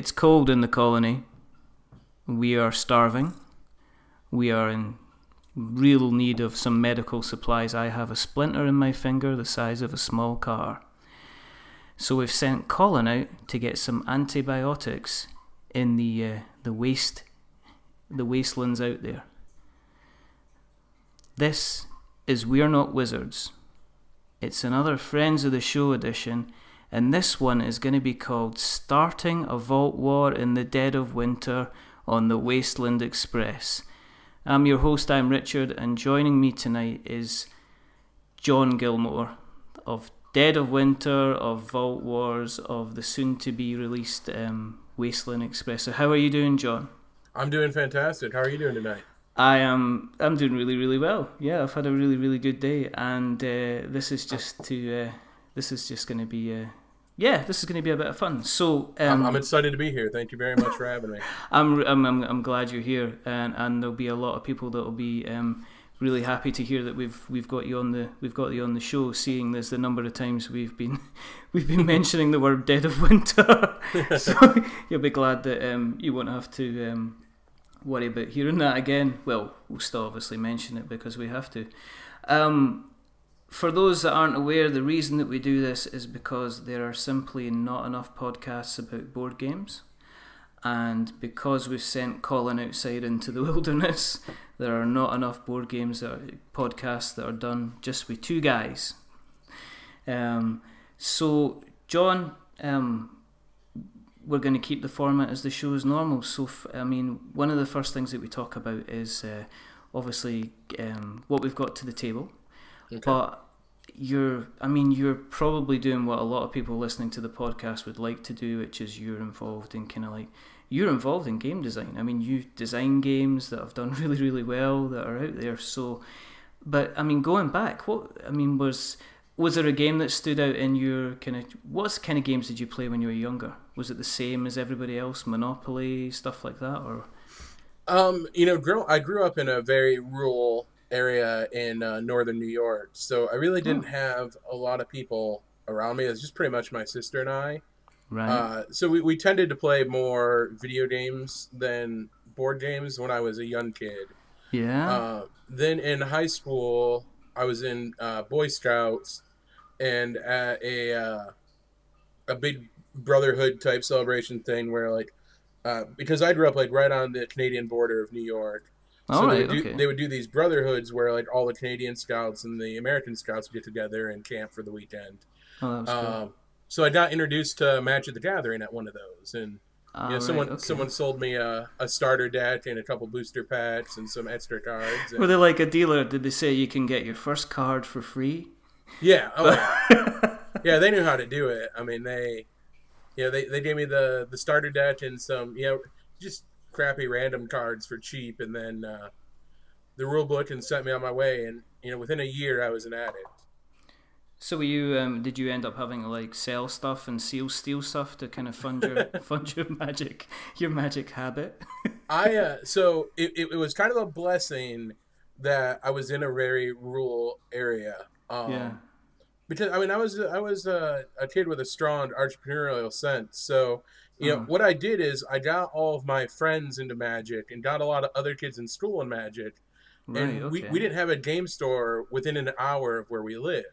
It's cold in the colony. We are starving. We are in real need of some medical supplies. I have a splinter in my finger the size of a small car. So we've sent Colin out to get some antibiotics in the uh, the waste the wastelands out there. This is We're Not Wizards. It's another Friends of the Show edition, and this one is going to be called Starting a Vault War in the Dead of Winter on the Wasteland Express. I'm your host, I'm Richard, and joining me tonight is Jon Gilmour of Dead of Winter, of Vault Wars, of the soon to be released um, Wasteland Express. So, how are you doing, John? I'm doing fantastic. How are you doing tonight? I am. I'm doing really, really well. Yeah, I've had a really, really good day, and uh, this is just to. Uh, this is just going to be. Uh, yeah, this is going to be a bit of fun. So um, I'm, I'm, excited to be here. Thank you very much for having me. I'm, I'm, I'm, I'm glad you're here, and and there'll be a lot of people that will be um, really happy to hear that we've we've got you on the we've got you on the show. Seeing there's the number of times we've been we've been mentioning the word dead of winter, so you'll be glad that um, you won't have to um, worry about hearing that again. Well, we'll still obviously mention it because we have to. Um, for those that aren't aware, the reason that we do this is because there are simply not enough podcasts about board games. And because we've sent Colin outside into the wilderness, there are not enough board games that podcasts that are done just with two guys. Um, so, Jon, um, we're going to keep the format as the show is normal. So, I mean, one of the first things that we talk about is uh, obviously um, what we've got to the table. Okay. But you're, I mean, you're probably doing what a lot of people listening to the podcast would like to do, which is you're involved in kind of like, you're involved in game design. I mean, you design games that have done really, really well that are out there. So, but I mean, going back, what, I mean, was was there a game that stood out in your kind of what kind of games did you play when you were younger? Was it the same as everybody else, Monopoly stuff like that, or? Um, you know, grow, I grew up in a very rural area in uh, northern New York, so I really didn't oh. have a lot of people around me. It was just pretty much my sister and I. Right. Uh, so we, we tended to play more video games than board games when I was a young kid. Yeah. Uh, then in high school, I was in uh, Boy Scouts, and at a uh, a big brotherhood type celebration thing where like uh, because I grew up like right on the Canadian border of New York. So they, would do, okay. they would do these brotherhoods where like all the Canadian Scouts and the American Scouts would get together and camp for the weekend. Oh, that was cool. Um, so I got introduced to Match Magic the Gathering at one of those, and you know, right, someone okay. someone sold me a, a starter deck and a couple booster packs and some extra cards. And... Were they like a dealer? Did they say you can get your first card for free? Yeah. Oh, yeah, they knew how to do it. I mean, they, you know, they, they gave me the the starter deck and some, you know, just crappy random cards for cheap, and then uh, the rule book and sent me on my way. And you know, within a year, I was an addict. So were you? Um, did you end up having to like sell stuff and seal steal stuff to kind of fund your fund your magic your magic habit? I uh, so it, it, was kind of a blessing that I was in a very rural area. Um, yeah because I mean I was I was a, a kid with a strong entrepreneurial sense. So you know uh-huh. what I did is I got all of my friends into Magic and got a lot of other kids in school in Magic, right, and okay. we we didn't have a game store within an hour of where we lived.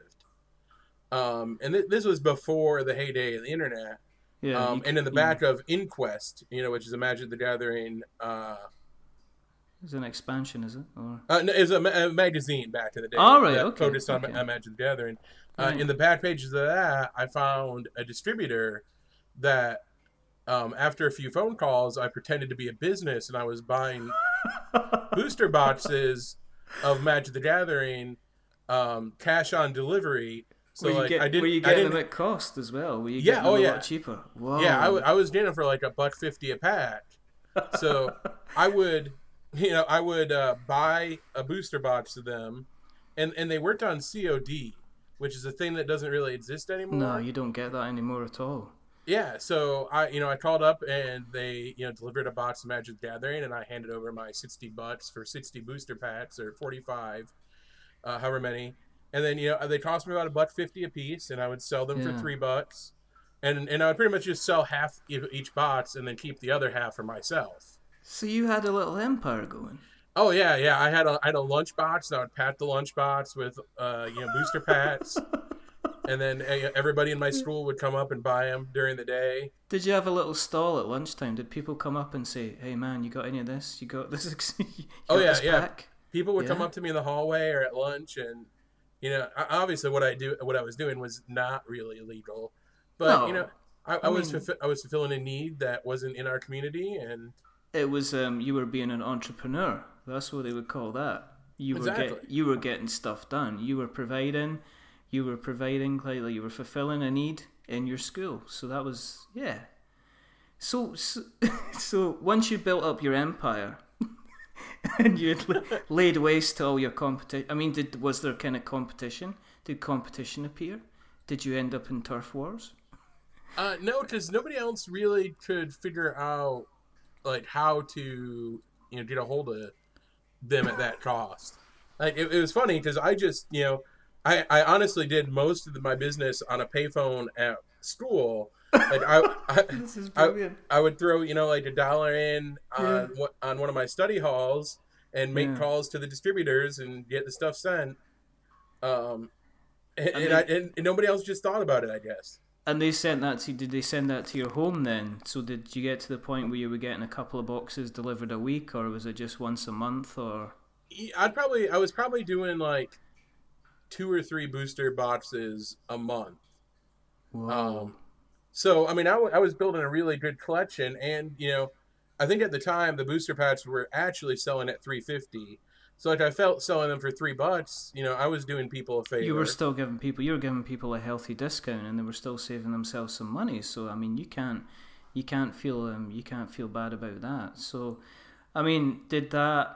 Um, and th- this was before the heyday of the internet. Yeah, um, and in the back of Inquest, you know, which is a Magic the Gathering. Uh, it's an expansion, is it? Or... Uh, no, it's a, ma- a, magazine back in the day. All right, okay. Focused on okay. Magic the Gathering. Uh. In the back pages of that, I found a distributor that, um, after a few phone calls, I pretended to be a business and I was buying booster boxes of Magic the Gathering, um, cash on delivery. So were like, get, I didn't. were you getting them at cost as well? Were you yeah, oh yeah, cheaper? Whoa. Yeah, I, w- I was getting them for like a buck fifty a pack. So I would, you know, I would uh, buy a booster box of them, and and they worked on COD which is a thing that doesn't really exist anymore. No, you don't get that anymore at all. Yeah, so I, you know, I called up and they, you know, delivered a box of Magic Gathering, and I handed over my sixty bucks for sixty booster packs or forty-five, uh, however many, and then you know they cost me about a buck fifty a piece, and I would sell them yeah. for three bucks. and and I would pretty much just sell half each box and then keep the other half for myself. So you had a little empire going. Oh yeah, yeah. I had a I had a lunch box. And I would pack the lunch box with uh, you know booster pats, and then everybody in my school would come up and buy them during the day. Did you have a little stall at lunchtime? Did people come up and say, "Hey man, you got any of this? You got this?" you oh, got oh yeah, yeah. Pack? People would yeah. come up to me in the hallway or at lunch, and you know, obviously what I do, what I was doing was not really illegal, but no. you know, I, I, I was mean, fulfill, I was fulfilling a need that wasn't in our community, and it was um, you were being an entrepreneur. That's what they would call that. You exactly. were get, you were getting stuff done. You were providing, you were providing like, like you were fulfilling a need in your school. So that was yeah. So so, so once you built up your empire, and you laid waste to all your competition. I mean, did was there kind of competition? Did competition appear? Did you end up in turf wars? Uh, no, because nobody else really could figure out like how to you know get a hold of them at that cost. Like it, it was funny because I just you know I I honestly did most of the, my business on a payphone at school. Like I, I, this is brilliant. I, I, would throw you know like a dollar in on yeah. on one of my study halls and make yeah. calls to the distributors and get the stuff sent. Um, and, and, I, and, and nobody else just thought about it, I guess. And they sent that to. Did they send that to your home then? So did you get to the point where you were getting a couple of boxes delivered a week, or was it just once a month, or? I'd probably. I was probably doing like two or three booster boxes a month. Wow. Um, so I mean, I, w- I was building a really good collection, and you know, I think at the time the booster packs were actually selling at three fifty. So like I felt selling them for three bucks, you know, I was doing people a favor. You were still giving people, you were giving people a healthy discount, and they were still saving themselves some money. So I mean, you can't, you can't feel, um, you can't feel bad about that. So, I mean, did that?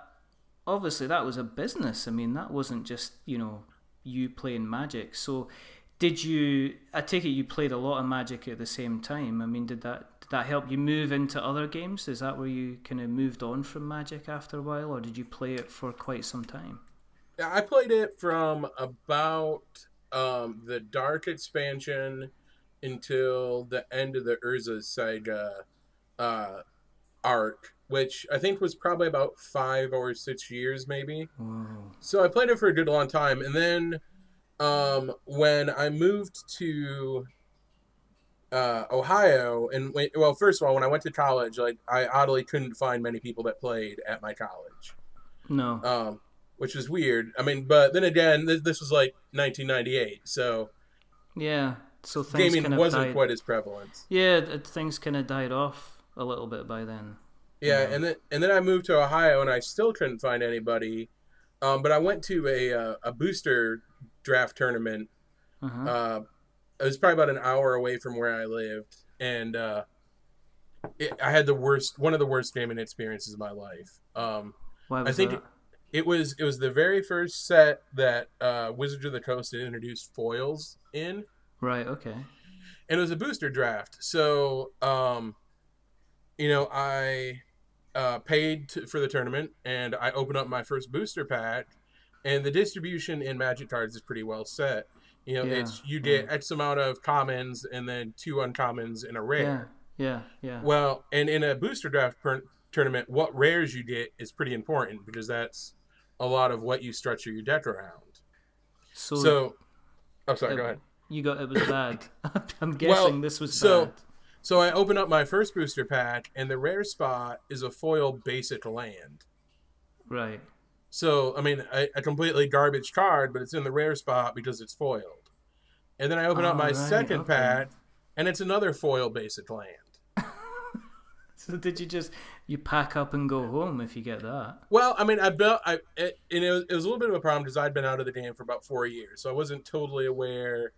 Obviously, that was a business. I mean, that wasn't just you know you playing magic. So, did you? I take it you played a lot of magic at the same time. I mean, did that did that help you move into other games? Is that where you kind of moved on from Magic after a while, or did you play it for quite some time? Yeah, I played it from about um, the Dark expansion until the end of the Urza Saga uh, arc, which I think was probably about five or six years, maybe. Whoa. So I played it for a good long time, and then um, when I moved to uh, Ohio, and well, first of all, when I went to college, like I oddly couldn't find many people that played at my college. No. Um, which was weird. I mean, but then again, this, this was like 1998, so yeah. So gaming wasn't died. quite as prevalent. Yeah, things kind of died off a little bit by then. Yeah, and then and then I moved to Ohio, and I still couldn't find anybody. Um, but I went to a uh, a booster draft tournament. Uh-huh. Uh, it was probably about an hour away from where I lived, and uh, it, I had the worst, one of the worst gaming experiences of my life. Um, Why was I think that? It, it, was it was the very first set that uh, Wizards of the Coast had introduced foils in. Right. Okay. And it was a booster draft, so um, you know I uh, paid to, for the tournament, and I open up my first booster pack, and the distribution in Magic cards is pretty well set. You know, yeah. it's you get yeah. X amount of commons and then two uncommons and a rare. Yeah, yeah. yeah. Well, and in a booster draft per- tournament, what rares you get is pretty important because that's a lot of what you structure your deck around. So, so oh, sorry. It, go ahead. You got it was bad. I'm guessing well, this was so, bad. So I open up my first booster pack, and the rare spot is a foil basic land. Right. So, I mean, a, a, completely garbage card, but it's in the rare spot because it's foiled. And then I open oh, up my right, second okay. pack, and it's another foil basic land. so did you just you pack up and go home if you get that? Well, I mean, I built, I it, and it was, it was a little bit of a problem because I'd been out of the game for about four years, so I wasn't totally aware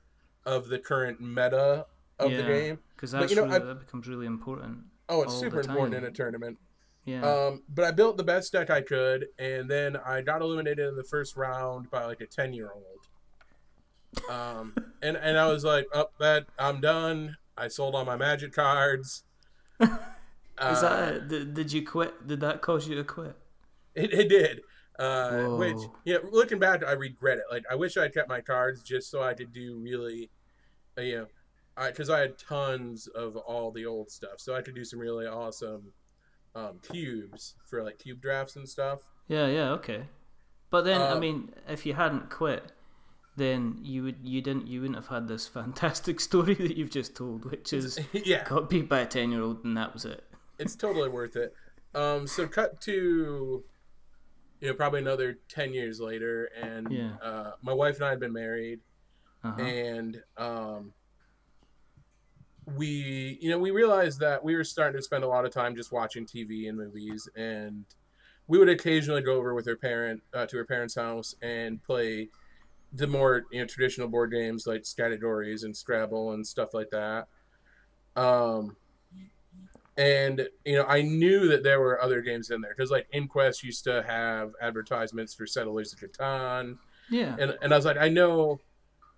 of the current meta of yeah, the game. Because that's you know, really, that becomes really important. Oh, it's super important in a tournament. Yeah. Um, but I built the best deck I could, and then I got eliminated in the first round by like a ten year old. Um, and and I was like, "Up, oh, that I'm done. I sold all my magic cards." Is uh, that did, did you quit? Did that cause you to quit? It, it did. Uh, which, yeah, looking back, I regret it. Like, I wish I kept my cards just so I could do really, uh, you know, because I, I, had tons of all the old stuff, so I could do some really awesome um, cubes for like cube drafts and stuff. Yeah, yeah, okay. But then, I mean, if you hadn't quit, then you would you didn't you wouldn't have had this fantastic story that you've just told, which is yeah, got beat by a ten year old, and that was it. It's totally worth it. Um, so cut to you know probably another ten years later, and yeah. uh, my wife and I had been married, uh-huh. and um, we you know we realized that we were starting to spend a lot of time just watching TV and movies, and we would occasionally go over with her parent uh, to her parents' house and play the more you know traditional board games like Scattergories and Scrabble and stuff like that. Um, and you know, I knew that there were other games in there because like Inquest used to have advertisements for Settlers of Catan. Yeah, and and I was like, I know,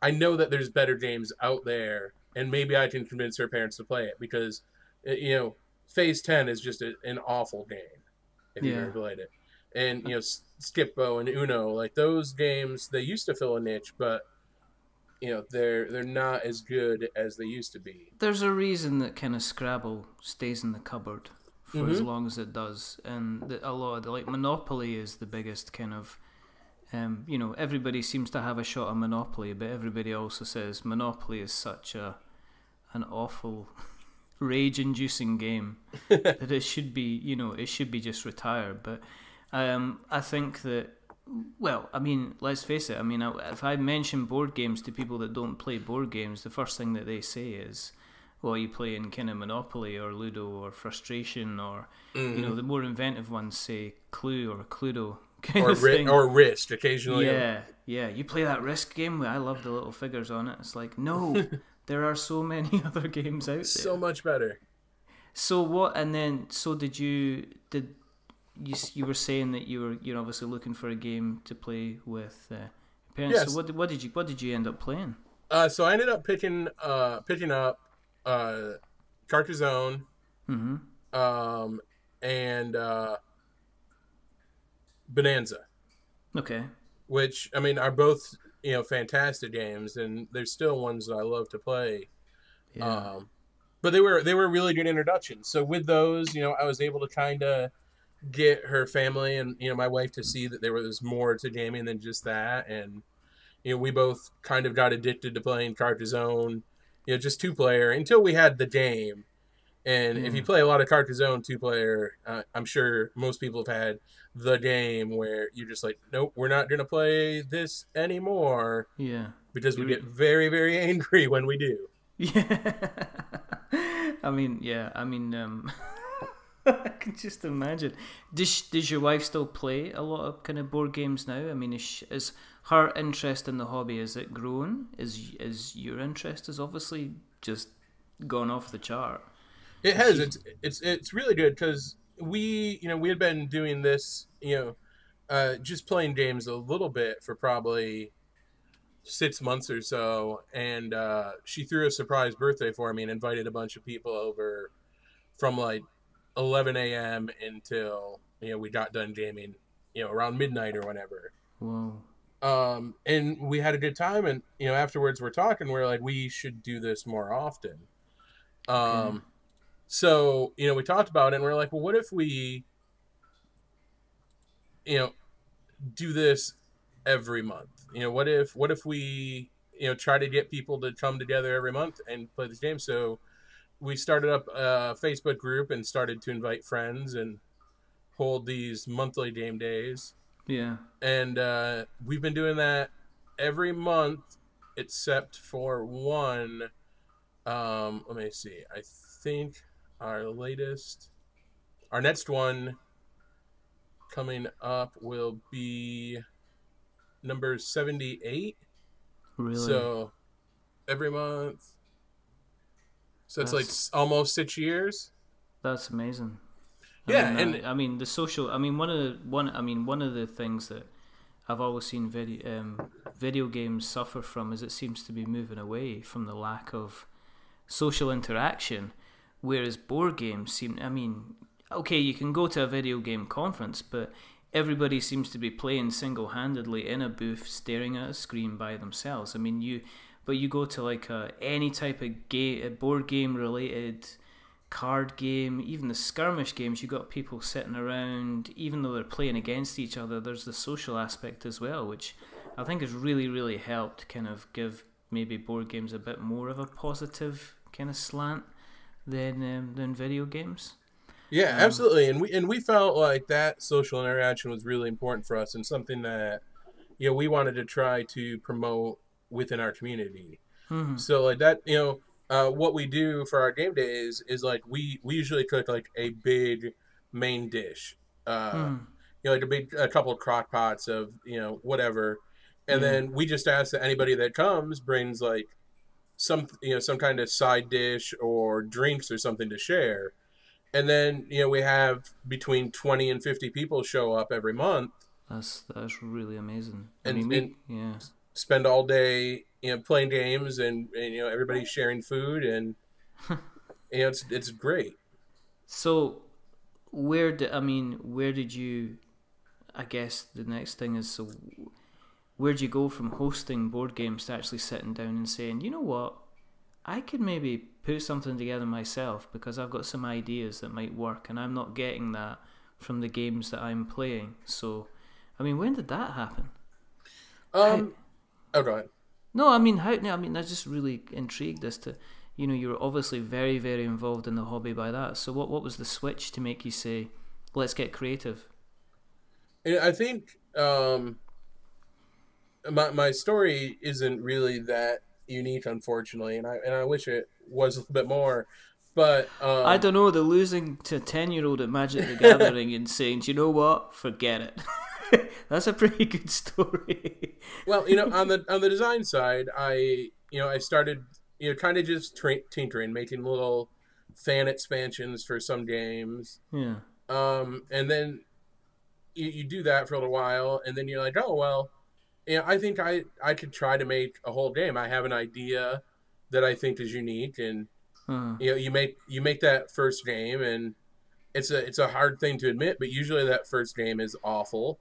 I know that there's better games out there, and maybe I can convince her parents to play it because, you know, Phase Ten is just a, an awful game if yeah. you ever played it, and you know Skip-Bo and Uno, like those games, they used to fill a niche, but you know they're they're not as good as they used to be. There's a reason that kind of Scrabble stays in the cupboard for mm-hmm. as long as it does, and the, a lot of the, like Monopoly is the biggest kind of. Um, you know, everybody seems to have a shot at Monopoly, but everybody also says Monopoly is such a an awful, rage-inducing game that it should be, you know, it should be just retired. But um, I think that, well, I mean, let's face it. I mean, if I mention board games to people that don't play board games, the first thing that they say is, well, you play in kind of Monopoly or Ludo or Frustration or, mm-hmm. you know, mm-hmm. the more inventive ones say Clue or Cluedo. or, ri- or Risk occasionally. Yeah, yeah. You play that Risk game. I love the little figures on it. It's like, no, there are so many other games out there. So much better. So what? And then, so did you? Did you you were saying that you were you're obviously looking for a game to play with uh, parents. Yes. So what what did you what did you end up playing? Uh, so I ended up picking uh, picking up uh, Carcassonne, mm-hmm. um, and uh, Bonanza. Okay. Which I mean are both you know fantastic games, and there's still ones that I love to play. Yeah. Um, but they were they were really good introductions. So with those, you know, I was able to kind of get her family and you know my wife to see that there was more to gaming than just that and you know we both kind of got addicted to playing Carcassonne you know just two player until we had the game and if you play a lot of Carcassonne two player uh, I'm sure most people have had the game where you're just like nope we're not gonna play this anymore yeah because we get very very angry when we do yeah I mean yeah I mean um I can just imagine. Does does your wife still play a lot of kind of board games now? I mean, is, she, is her interest in the hobby is it grown? Is is your interest is obviously just gone off the chart? It has. She... It's it's it's really good because we you know we had been doing this you know uh, just playing games a little bit for probably six months or so, and uh, she threw a surprise birthday for me and invited a bunch of people over from like 11 a.m. until you know we got done gaming, you know, around midnight or whatever. Whoa. Um, and we had a good time, and you know, afterwards we're talking. We're like, we should do this more often. Um, okay. So you know, we talked about it, and we're like, well, what if we, you know, do this every month? You know, what if what if we, you know, try to get people to come together every month and play this game? So we started up a Facebook group and started to invite friends and hold these monthly game days. Yeah. And uh, we've been doing that every month except for one. Um, let me see. I think our latest, our next one coming up will be number 78. Really? So every month so it's like almost six years. That's amazing. I yeah, mean, and I, I, mean the social. I mean one of the one. I mean one of the things that I've always seen video um, video games suffer from is it seems to be moving away from the lack of social interaction, whereas board games seem. I mean, okay, you can go to a video game conference, but everybody seems to be playing single handedly in a booth, staring at a screen by themselves. I mean, you but you go to like a, any type of game, a board game related card game, even the skirmish games, you got people sitting around, even though they're playing against each other. There's the social aspect as well, which I think has really, really helped kind of give maybe board games a bit more of a positive kind of slant than um, than video games. Yeah, um, absolutely, and we and we felt like that social interaction was really important for us, and something that you know we wanted to try to promote within our community. Mm-hmm. So like that, you know, uh, what we do for our game days is like we we usually cook like a big main dish, uh, mm. you know, like a big a couple of crock pots of you know whatever, and mm. then we just ask that anybody that comes brings like some you know some kind of side dish or drinks or something to share. And then you know we have between 20 and 50 people show up every month. That's that's really amazing. And, I mean, we, yeah. spend all day you know playing games and, and you know everybody's sharing food and you know it's it's great. So where did i mean where did you i guess the next thing is so where'd you go from hosting board games to actually sitting down and saying you know what i could maybe put something together myself because i've got some ideas that might work and i'm not getting that from the games that i'm playing so i mean when did that happen um Oh, ahead. No, I mean, how? I mean, I just really intrigued as to, you know, you were obviously very, very involved in the hobby by that. So, what, what was the switch to make you say, "Let's get creative"? I think um, my my story isn't really that unique, unfortunately, and I and I wish it was a little bit more. But um, I don't know. The losing to ten year old at Magic the Gathering and saying, "Do you know what? Forget it." That's a pretty good story. well, you know, on the on the design side, I you know I started you know kind of just tinkering, making little fan expansions for some games. Yeah. Um, and then you, you do that for a little while, and then you're like, oh well, know, I think I I could try to make a whole game. I have an idea that I think is unique, and uh-huh. you know, you make you make that first game, and it's a it's a hard thing to admit, but usually that first game is awful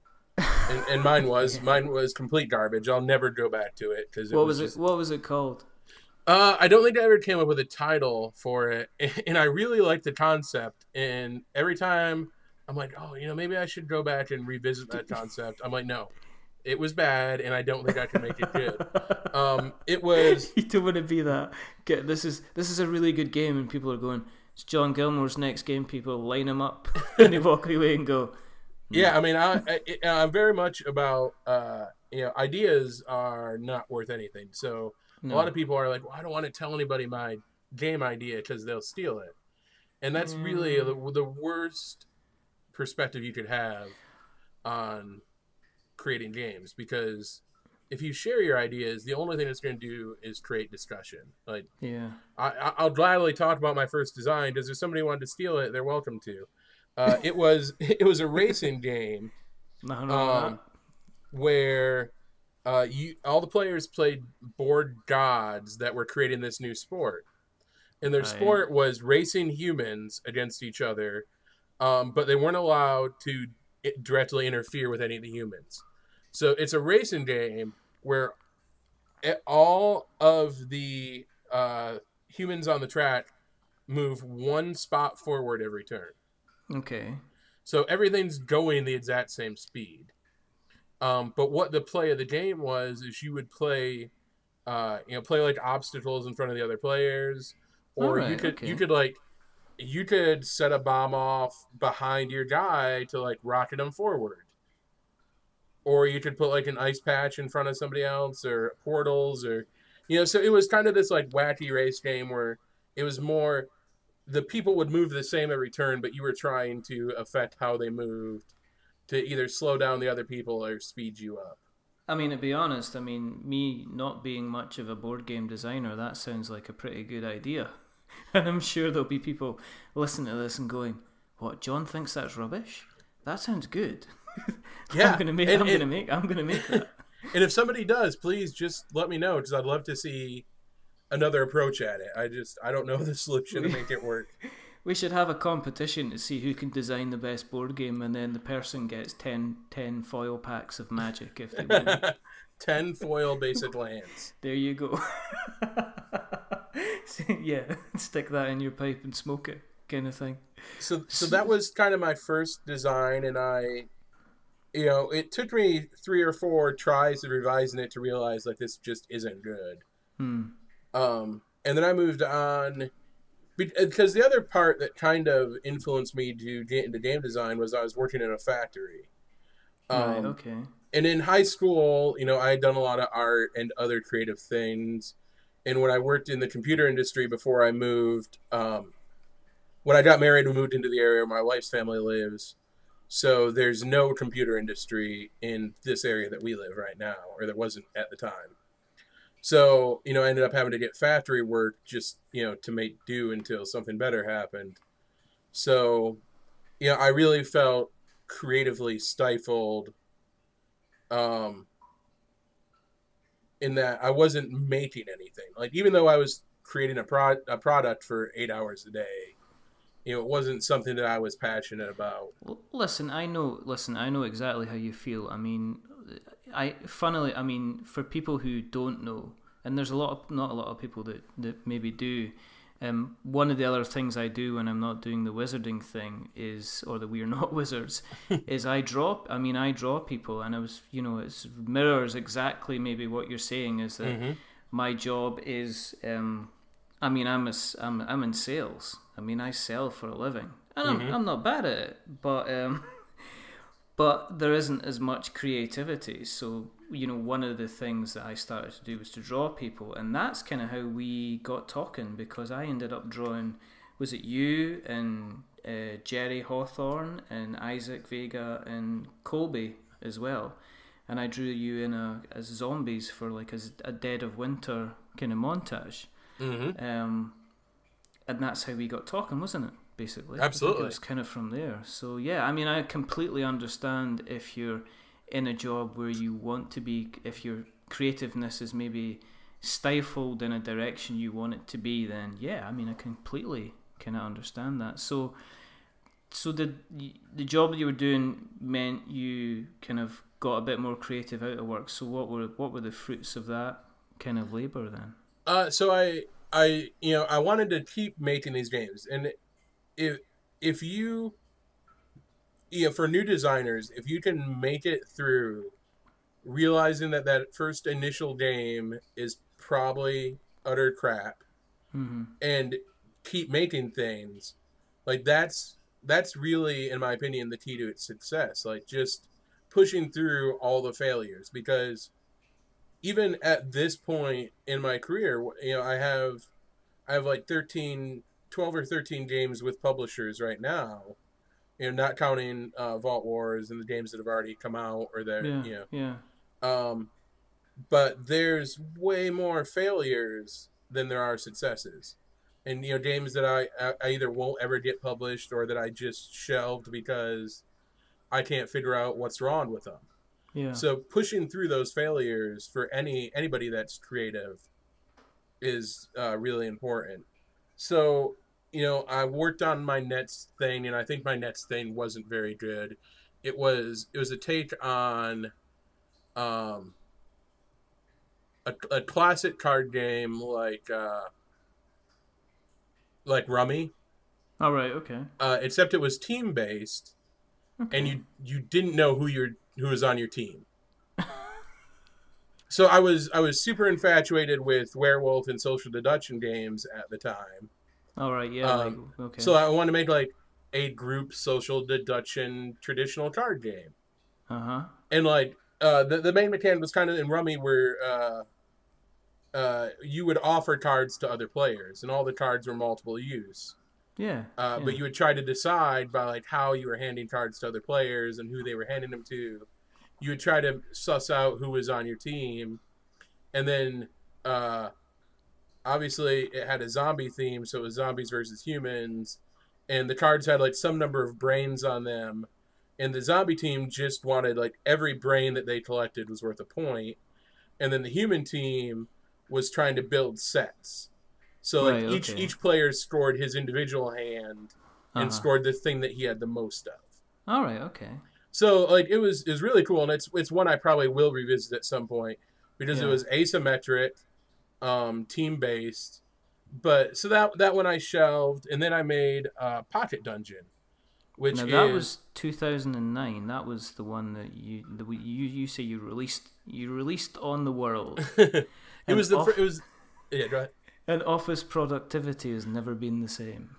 and, and mine was mine was complete garbage. I'll never go back to it because what was, was it? What was it called? Uh, I don't think I ever came up with a title for it, and I really like the concept. And every time I'm like, oh, you know, maybe I should go back and revisit that concept. I'm like, no, it was bad, and I don't think I can make it good. um, it was. You don't want to be that. Get this is this is a really good game, and people are going. It's Jon Gilmour's next game. People line him up, and they walk away and go, yeah, I mean, I, I am very much about uh, you know ideas are not worth anything. So no. a lot of people are like, well, I don't want to tell anybody my game idea because they'll steal it, and that's mm. really the, the worst perspective you could have on creating games because if you share your ideas, the only thing it's going to do is create discussion. Like, yeah, I, I'll gladly talk about my first design. Does if somebody wanted to steal it, they're welcome to. Uh, it was it was a racing game. No, no, um, where uh, you all the players played board gods that were creating this new sport, and their sport was racing humans against each other, um, but they weren't allowed to directly interfere with any of the humans. So it's a racing game where all of the uh, humans on the track move one spot forward every turn. Okay. So everything's going the exact same speed. Um, but what the play of the game was is you would play, uh, you know, play like obstacles in front of the other players, or right, you could okay. you could like you could set a bomb off behind your guy to like rocket him forward, or you could put like an ice patch in front of somebody else, or portals, or you know. So it was kind of this like wacky race game where it was more the people would move the same every turn, but you were trying to affect how they moved to either slow down the other people or speed you up. I mean, to be honest, I mean, me not being much of a board game designer, that sounds like a pretty good idea. And I'm sure there'll be people listening to this and going, "What? Jon thinks that's rubbish? That sounds good." Yeah, I'm gonna make. And, I'm and, gonna make. I'm gonna make that. and if somebody does, please just let me know because I'd love to see another approach at it. I just I don't know the solution to make it work. We should have a competition to see who can design the best board game, and then the person gets 10, 10 foil packs of magic if they win. 10 foil basic lands. There you go. yeah, stick that in your pipe and smoke it, kind of thing. So, so that was kind of my first design, and I, you know, it took me three or four tries of revising it to realize like this just isn't good. Hmm. Um, and then I moved on because the other part that kind of influenced me to get into game design was I was working in a factory. Um, right. Okay. And in high school, you know, I had done a lot of art and other creative things. And when I worked in the computer industry before I moved, um, when I got married, we moved into the area where my wife's family lives. So there's no computer industry in this area that we live right now, or there wasn't at the time. So, you know, I ended up having to get factory work just, you know, to make do until something better happened. So, you know, I really felt creatively stifled um in that I wasn't making anything. Like even though I was creating a pro- a product for 8 hours a day, you know, it wasn't something that I was passionate about. Listen, I know listen, I know exactly how you feel. I mean, I funnily, I mean, for people who don't know, and there's a lot of not a lot of people that that maybe do. Um, one of the other things I do when I'm not doing the wizarding thing is, or the we're not wizards, is I draw. I mean, I draw people, and I was, you know, it mirrors exactly maybe what you're saying is that mm-hmm. my job is. Um, I mean, I'm a, I'm I'm in sales. I mean, I sell for a living, and I'm mm-hmm. I'm not bad at it, but um, but there isn't as much creativity. So you know, one of the things that I started to do was to draw people, and that's kind of how we got talking because I ended up drawing. Was it you and uh, Jerry Hawthorne and Isaac Vega and Colby as well? And I drew you in a, as zombies for like a, a Dead of Winter kind of montage. Mm-hmm. Um, and that's how we got talking, wasn't it? Basically, absolutely. it was kind of from there. So yeah, I mean, I completely understand if you're in a job where you want to be, if your creativeness is maybe stifled in a direction you want it to be, then yeah, I mean, I completely kind of understand that. So, so the the job that you were doing meant you kind of got a bit more creative out of work. So, what were what were the fruits of that kind of labor then? Uh, so I I you know I wanted to keep making these games, and if if you yeah for new designers, if you can make it through realizing that that first initial game is probably utter crap, mm-hmm. and keep making things like that's that's really in my opinion the key to its success like just pushing through all the failures because even at this point in my career, you know, I have I have like 13, 12 or 13 games with publishers right now. You know, not counting uh, Vault Wars and the games that have already come out or that, yeah, you know. Yeah. Um, but there's way more failures than there are successes. And, you know, games that I, I either won't ever get published or that I just shelved because I can't figure out what's wrong with them. Yeah. So pushing through those failures for any anybody that's creative is uh, really important. So you know, I worked on my Nets thing, and I think my Nets thing wasn't very good. It was it was a take on um, a, a classic card game like uh, like Rummy. All right. Okay. Uh, except it was team based, okay. and you you didn't know who your who was on your team. so I was I was super infatuated with werewolf and social deduction games at the time. All right, yeah, um, like, okay. So I wanted to make like a group social deduction traditional card game. Uh huh. And like uh, the the main mechanic was kind of in Rummy where uh, uh, you would offer cards to other players, and all the cards were multiple use. Yeah, uh, yeah. But you would try to decide by like how you were handing cards to other players and who they were handing them to. You would try to suss out who was on your team, and then uh, obviously it had a zombie theme, so it was zombies versus humans, and the cards had like some number of brains on them, and the zombie team just wanted like every brain that they collected was worth a point, and then the human team was trying to build sets. So like right, each okay. each player scored his individual hand and uh-huh. scored the thing that he had the most of. All right, okay. So like it was is really cool, and it's it's one I probably will revisit at some point because yeah. it was asymmetric, um, team based. But so that that one I shelved, and then I made uh, Pocket Dungeon, which now, that is... was 2009. That was the one that you the, you you say you released you released on the world. it was the off- it was yeah. Go ahead. And office productivity has never been the same.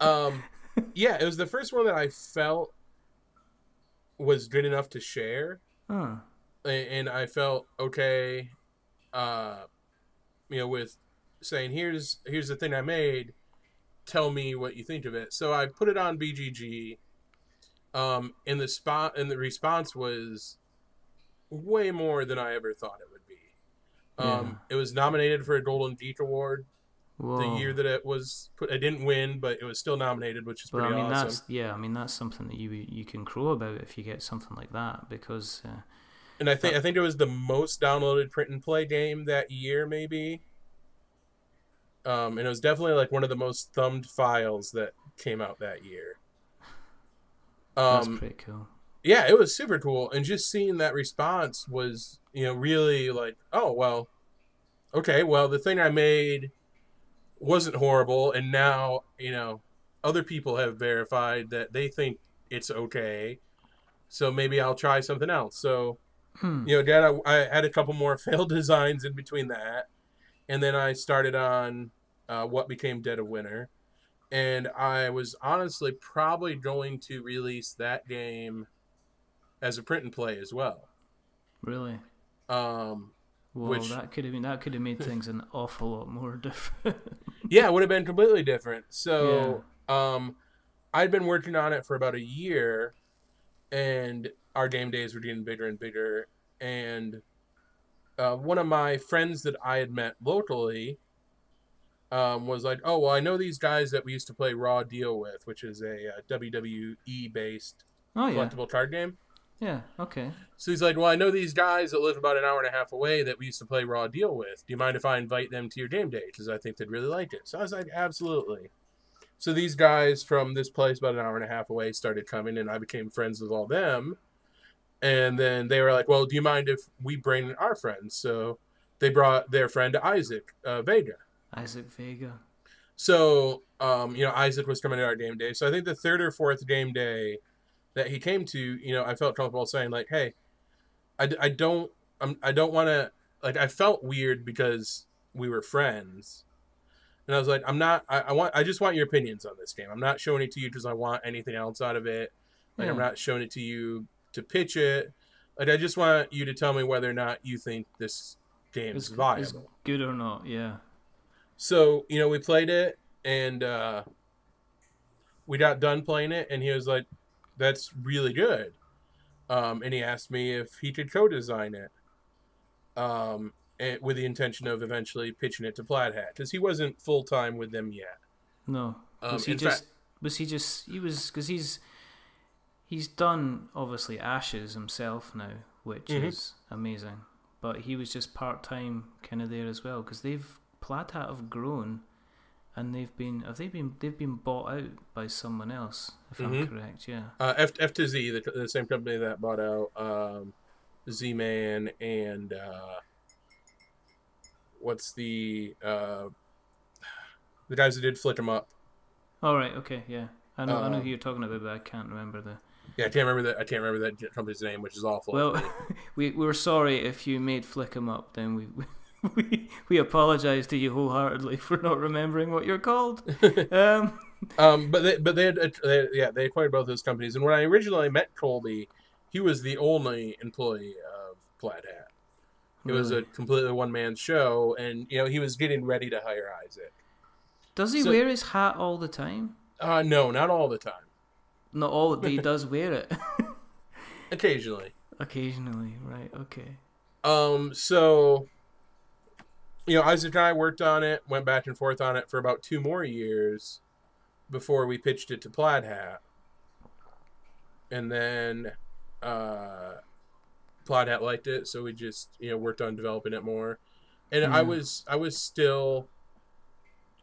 um, yeah, it was the first one that I felt was good enough to share. Huh. And I felt okay, uh, you know, with saying here's here's the thing I made. Tell me what you think of it. So I put it on BGG. Um, and the spot and the response was way more than I ever thought it would be. um, yeah. It was nominated for a Golden Geek Award Whoa. the year that it was. Put, it didn't win, but it was still nominated, which is pretty I mean, awesome. That's, yeah, I mean that's something that you you can crow about if you get something like that because. Uh, and I think I think it was the most downloaded print and play game that year, maybe. Um, and it was definitely like one of the most thumbed files that came out that year. Um, that's pretty cool yeah, it was super cool, and just seeing that response was, you know, really like, oh well, okay, well the thing I made wasn't horrible, and now you know other people have verified that they think it's okay, so maybe I'll try something else. So, hmm. you know, Dad, I, I, had a couple more failed designs in between that, and then I started on uh, what became Dead of Winter, and I was honestly probably going to release that game as a print and play as well. Really? Um, well, which, that could have been that could have made things an awful lot more different. yeah, it would have been completely different. So, yeah. um, I'd been working on it for about a year, and our game days were getting bigger and bigger. And uh, one of my friends that I had met locally um, was like, "Oh, well, I know these guys that we used to play Raw Deal with, which is a uh, WWE based oh, yeah. collectible card game." Yeah, okay. So he's like, Well, I know these guys that live about an hour and a half away that we used to play Raw Deal with. Do you mind if I invite them to your game day? Because I think they'd really like it. So I was like, Absolutely. So these guys from this place about an hour and a half away started coming, and I became friends with all them. And then they were like, Well, do you mind if we bring our friends? So they brought their friend Isaac uh, Vega. Isaac Vega. So, um, you know, Isaac was coming to our game day. So I think the third or fourth game day, that he came to, you know, I felt comfortable saying like, "Hey, I, I don't I'm, I don't want to like I felt weird because we were friends." And I was like, "I'm not I, I want I just want your opinions on this game. I'm not showing it to you because I want anything else out of it. Like yeah. I'm not showing it to you to pitch it. Like I just want you to tell me whether or not you think this game is viable. good or not, yeah. So, you know, we played it and uh we got done playing it and he was like that's really good. Um, and he asked me if he could co-design it, um, and, with the intention of eventually pitching it to Plaid Hat because he wasn't full time with them yet. No, um, was he just? Fact, was he just? He was because he's he's done obviously Ashes himself now, which mm-hmm. is amazing. But he was just part time kind of there as well because they've Plaid Hat have grown and they've been have they been they've been bought out by someone else if mm-hmm. I'm correct yeah uh, F F2Z the, the same company that bought out um, Z Man and uh, what's the uh, the guys that did Flick 'em up all right okay yeah I know I know who um, you're talking about but I can't remember the yeah, I can't remember that. I can't remember that company's name, which is awful. Well, we we were sorry if you made Flick 'em up. Then we we we apologize to you wholeheartedly for not remembering what you're called. Um, um, but they, but they, had, they, yeah, they acquired both those companies. And when I originally met Colby, he was the only employee of Plaid Hat. It really? was a completely one man show, and you know he was getting ready to hire Isaac. Does he so, wear his hat all the time? Uh, no, not all the time. Not all, but he does wear it. Occasionally. Occasionally, right? Okay. Um. So you know, Isaac and I worked on it, went back and forth on it for about two more years before we pitched it to Plaid Hat. And then uh, Plaid Hat liked it, so we just you know worked on developing it more. And mm. I was I was still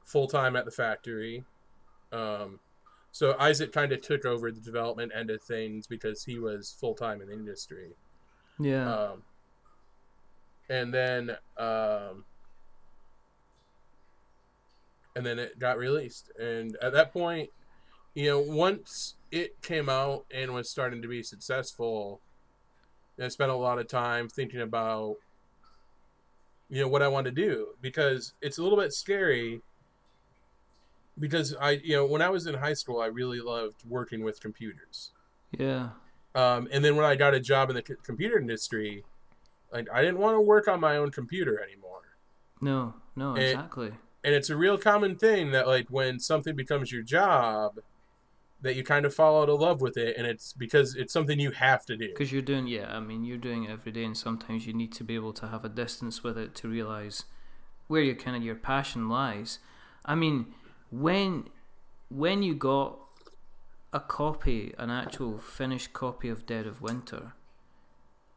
full time at the factory. Um, So Isaac kind of took over the development end of things because he was full time in the industry. Yeah. Um, and then um, and then it got released. And at that point, you know, once it came out and was starting to be successful, I spent a lot of time thinking about you know what I want to do because it's a little bit scary because I you know when I was in high school I really loved working with computers. Yeah. Um, and then when I got a job in the c- computer industry, like I didn't want to work on my own computer anymore. No, no, And- exactly. And it's a real common thing that like when something becomes your job, that you kind of fall out of love with it, and it's because it's something you have to do. Because you're doing, yeah, I mean, you're doing it every day, and sometimes you need to be able to have a distance with it to realize where your kind of your passion lies. I mean, when when you got a copy, an actual finished copy of Dead of Winter,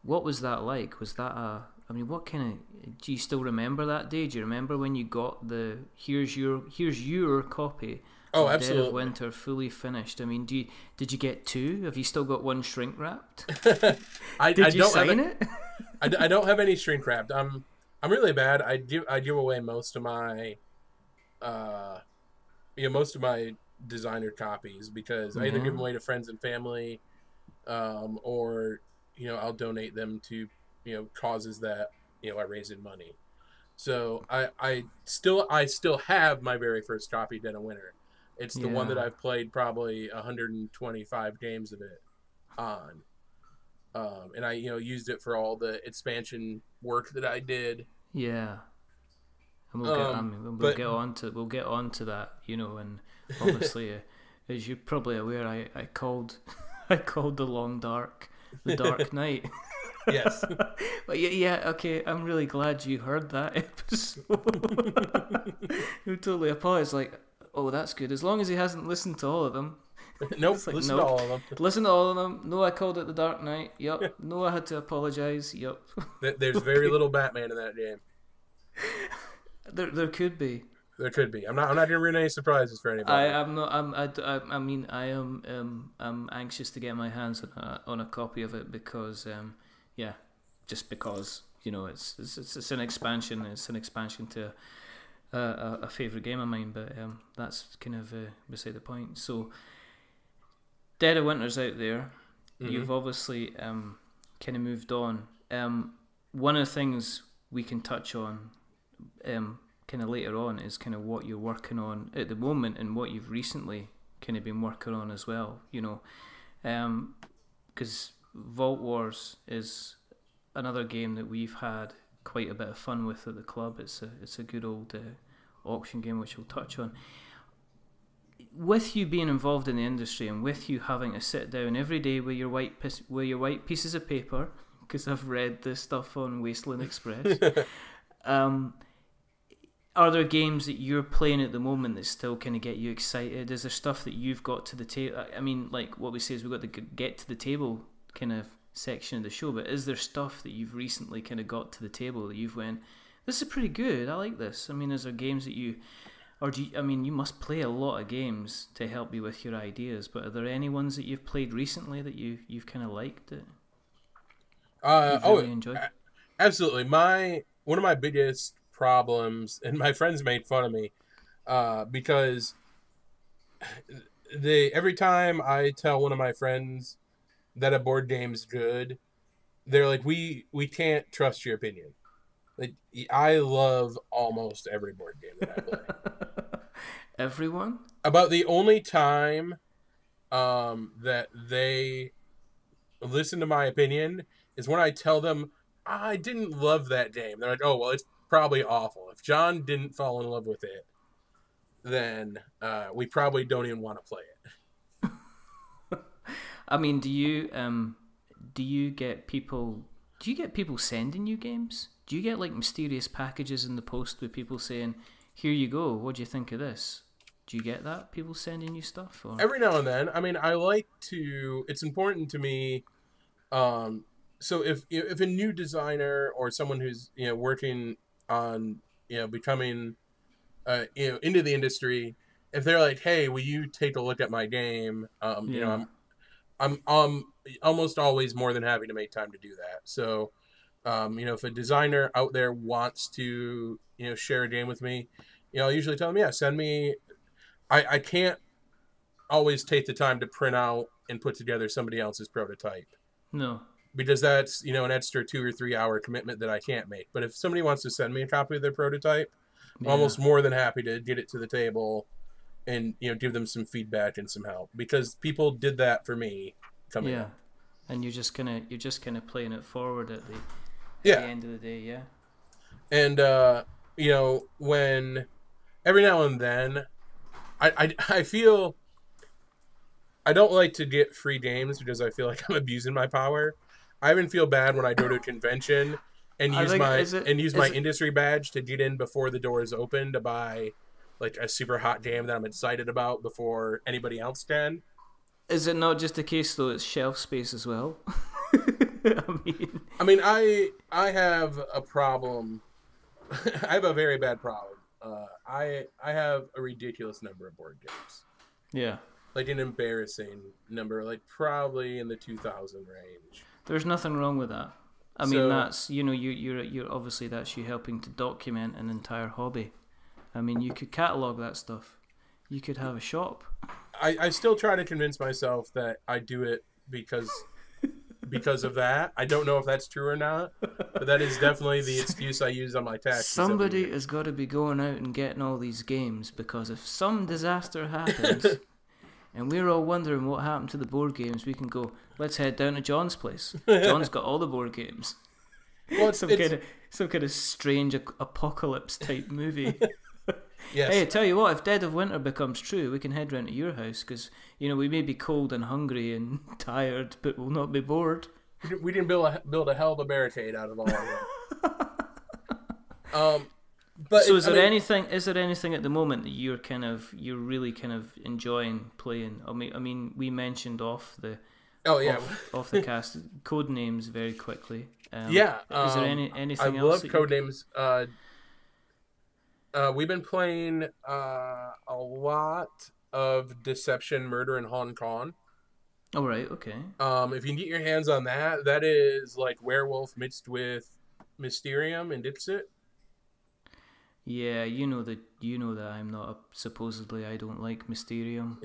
what was that like? Was that a I mean, what kind of do you still remember that day? Do you remember when you got the here's your here's your copy Oh, of Dead of Winter fully finished? I mean, do you, did you get two? Have you still got one shrink wrapped? I, Did I you don't sign have it? I, I don't have any shrink wrapped. I'm I'm really bad. I give I give away most of my, uh, yeah, most of my designer copies because I either give them away to friends and family, um, or you know I'll donate them to you know causes that you know I raise in money. So I I still I still have my very first copy, Dead of Winter. It's the one that I've played probably 125 games of it on um, and I you know used it for all the expansion work that I did. Yeah. And we'll get, I Um, we'll but- get on to we'll get on to that, you know, and obviously, uh, as you're probably aware, I, I called I called the long dark the dark night. Yes, But yeah, yeah, okay. I'm really glad you heard that episode. you totally apologise. Like, oh, that's good. As long as he hasn't listened to all of them. nope. Like, listen nope. to all of them. Listen to all of them. No, I called it the Dark Knight. Yep. No, I had to apologise. Yep. There's very little Batman in that game. There, there could be. There could be. I'm not. I'm not gonna ruin any surprises for anybody. I am not. I'm. I, I, I mean, I am. Um, I'm anxious to get my hands on a, on a copy of it because, um, yeah, just because you know it's it's, it's, it's an expansion. It's an expansion to a, a, a favorite game of mine. But um, that's kind of uh, beside the point. So, Dead of Winter's out there. Mhm. You've obviously um, kind of moved on. Um, one of the things we can touch on um, kind of later on is kind of what you're working on at the moment and what you've recently kind of been working on as well. You know, because Vault Wars is another game that we've had quite a bit of fun with at the club. It's a it's a good old uh, auction game which we'll touch on. With you being involved in the industry and with you having to sit down every day with your white with your white pieces of paper, because I've read this stuff on Wasteland Express. um, are there games that you're playing at the moment that still kind of get you excited? Is there stuff that you've got to the table? I mean, like what we say is we've got the get to the table kind of section of the show, but is there stuff that you've recently kind of got to the table that you've went, this is pretty good. I like this. I mean, is there games that you, or do you, I mean, you must play a lot of games to help you with your ideas, but are there any ones that you've played recently that you you've kind of liked that uh, oh, really enjoyed? absolutely. My one of my biggest problems, and my friends made fun of me uh, because they every time I tell one of my friends that a board game's good, they're like, "We we can't trust your opinion." Like I love almost every board game that I play. Everyone? About the only time um, that they listen to my opinion is when I tell them I didn't love that game. They're like, "Oh well, it's probably awful." If Jon didn't fall in love with it, then uh, we probably don't even want to play it. I mean, do you um do you get people do you get people sending you games? Do you get like mysterious packages in the post with people saying, "Here you go. What do you think of this?" Do you get that? People sending you stuff or Every now and then, I mean, I like to. It's important to me. Um, so if if a new designer or someone who's you know working on you know becoming uh, you know into the industry if they're like, "Hey, will you take a look at my game?" Um, you know, I'm I'm um almost always more than happy to make time to do that. So, um, you know, if a designer out there wants to, you know, share a game with me, you know, I usually tell them, yeah, send me. I I can't always take the time to print out and put together somebody else's prototype. No. Because that's you know an extra two or three hour commitment that I can't make. But if somebody wants to send me a copy of their prototype, yeah. I'm almost more than happy to get it to the table and you know give them some feedback and some help because people did that for me coming yeah. Up. And you're just gonna you're just kind of playing it forward at the at yeah. the end of the day, yeah. And uh, you know when every now and then, I I, I feel I don't like to get free games because I feel like I'm abusing my power. I even feel bad when I go to a convention and use my it, and use my it, industry badge to get in before the doors open to buy like a super hot game that I'm excited about before anybody else can. Is it not just a case though? It's shelf space as well. I mean, I mean, I I have a problem. I have a very bad problem. Uh, I I have a ridiculous number of board games. Yeah like an embarrassing number, like probably in the 2000 range. There's nothing wrong with that. I so, mean, that's you know, you you're you're obviously that's you helping to document an entire hobby. I mean, you could catalog that stuff. You could have a shop. I, I still try to convince myself that I do it because because of that. I don't know if that's true or not, but that is definitely the excuse I use on my taxes. Somebody has got to be going out and getting all these games because if some disaster happens, and we're all wondering what happened to the board games, we can go, let's head down to Jon's place. Jon's got all the board games. Well, some it's... kind of some kind of strange apocalypse type movie. yes. Hey, I tell you what, if Dead of Winter becomes true, we can head round to your house because you know we may be cold and hungry and tired, but we'll not be bored. We didn't build a build a hell of a barricade out of all of um, but so, it, is there mean, anything? Is there anything at the moment that you're kind of you're really kind of enjoying playing? I mean, I mean, we mentioned off the oh yeah off, off the cast Codenames very quickly. Um, yeah, is there any um, anything I else? I love code names. Uh, uh, we've been playing uh, a lot of Deception, Murder, and Hong Kong. Oh right, okay. Um, if you can get your hands on that, that is like Werewolf mixed with Mysterium and Dixit. Yeah, you know that you know that I'm not a, supposedly I don't like Mysterium.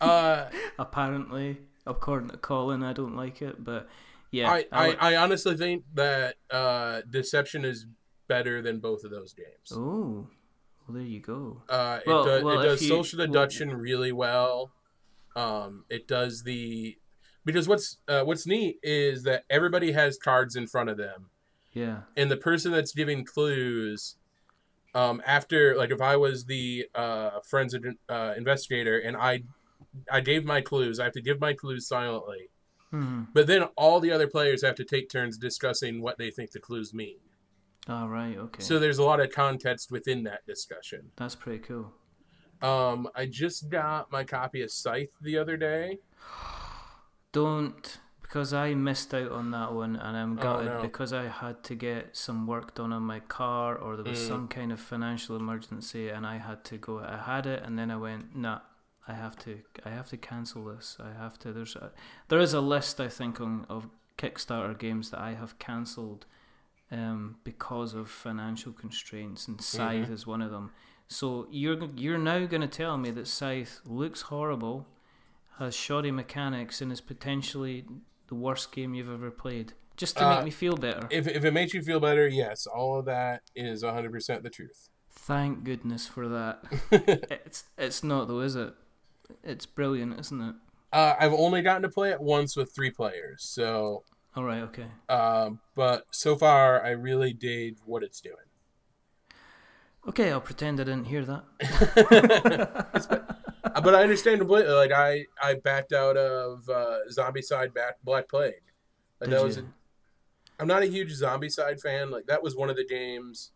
Uh, apparently, according to Colin, I don't like it, but yeah, I, I, I, I honestly think that uh, Deception is better than both of those games. Oh, well, there you go. Uh, it, well, do, well, it does you, social deduction well, really well. Um, it does the because what's uh, what's neat is that everybody has cards in front of them. Yeah, and the person that's giving clues um, after like if I was the uh, forensic uh, investigator and I I gave my clues, I have to give my clues silently. Mm-hmm. But then all the other players have to take turns discussing what they think the clues mean. All oh, right. Okay. So there's a lot of context within that discussion. That's pretty cool. Um, I just got my copy of Scythe the other day. Don't because I missed out on that one, and I'm oh, gutted oh, no. because I had to get some work done on my car, or there was mm. some kind of financial emergency, and I had to go. I had it, and then I went, nah, I have to, I have to cancel this. I have to. There's, a, there is a list I think on of Kickstarter games that I have cancelled, um, because of financial constraints, and Scythe mm-hmm. is one of them. So you're you're now going to tell me that Scythe looks horrible, has shoddy mechanics, and is potentially the worst game you've ever played? Just to uh, make me feel better. If, if it makes you feel better, yes, all of that is 100% the truth. Thank goodness for that. it's it's not though, is it? It's brilliant, isn't it? Uh, I've only gotten to play it once with three players, so. All right. Okay. Um, but so far, I really dig what it's doing. Okay, I'll pretend I didn't hear that. but I understand completely. Like I, I backed out of uh, Zombicide back Black Plague. Like, Did that was. A, I'm not a huge Zombicide fan. Like that was one of the games.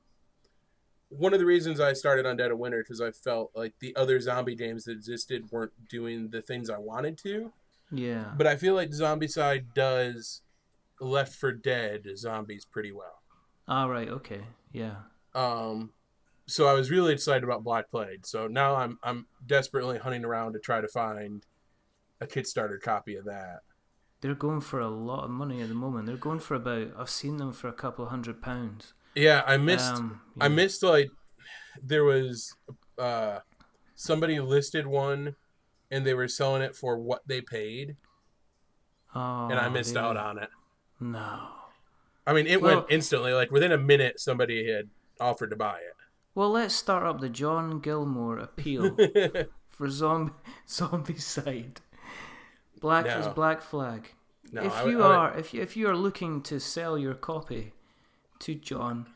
One of the reasons I started on Dead of Winter because I felt like the other zombie games that existed weren't doing the things I wanted to. Yeah. But I feel like Zombicide does Left for Dead zombies pretty well. All right. Okay. Yeah. Um, so I was really excited about Black Plague. So now I'm I'm desperately hunting around to try to find a Kickstarter copy of that. They're going for a lot of money at the moment. They're going for about I've seen them for a couple hundred pounds. Yeah, I missed um, yeah. I missed like there was uh somebody listed one and they were selling it for what they paid. Oh, and I missed dude. out on it. No. I mean, it well, went instantly. Like within a minute, somebody had offered to buy it. Well, let's start up the Jon Gilmour appeal for zombie Zombicide. Black no. is Black Flag. No, if you I, are if you, if you are looking to sell your copy to Jon,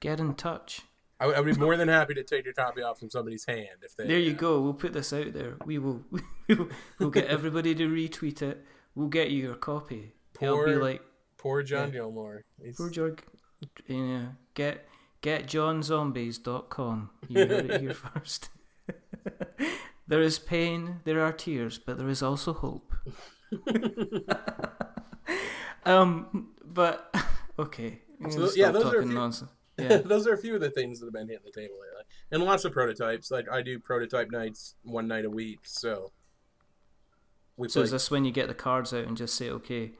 get in touch. I, I would be more than happy to take your copy off from somebody's hand if they. There you uh, go. We'll put this out there. We will. we'll get everybody to retweet it. We'll get you your copy. Poor, It'll be like poor Jon yeah, Gilmour. He's... Poor Jon. Yeah, get getjohnzombies.com. You heard it here first. there is pain, there are tears, but there is also hope. um, but okay. So, yeah, those are a few, nonsense. Yeah. those are a few of the things that have been hitting the table lately, and lots of prototypes. Like I do prototype nights one night a week, so. We so play... is this when you get the cards out and just say, okay,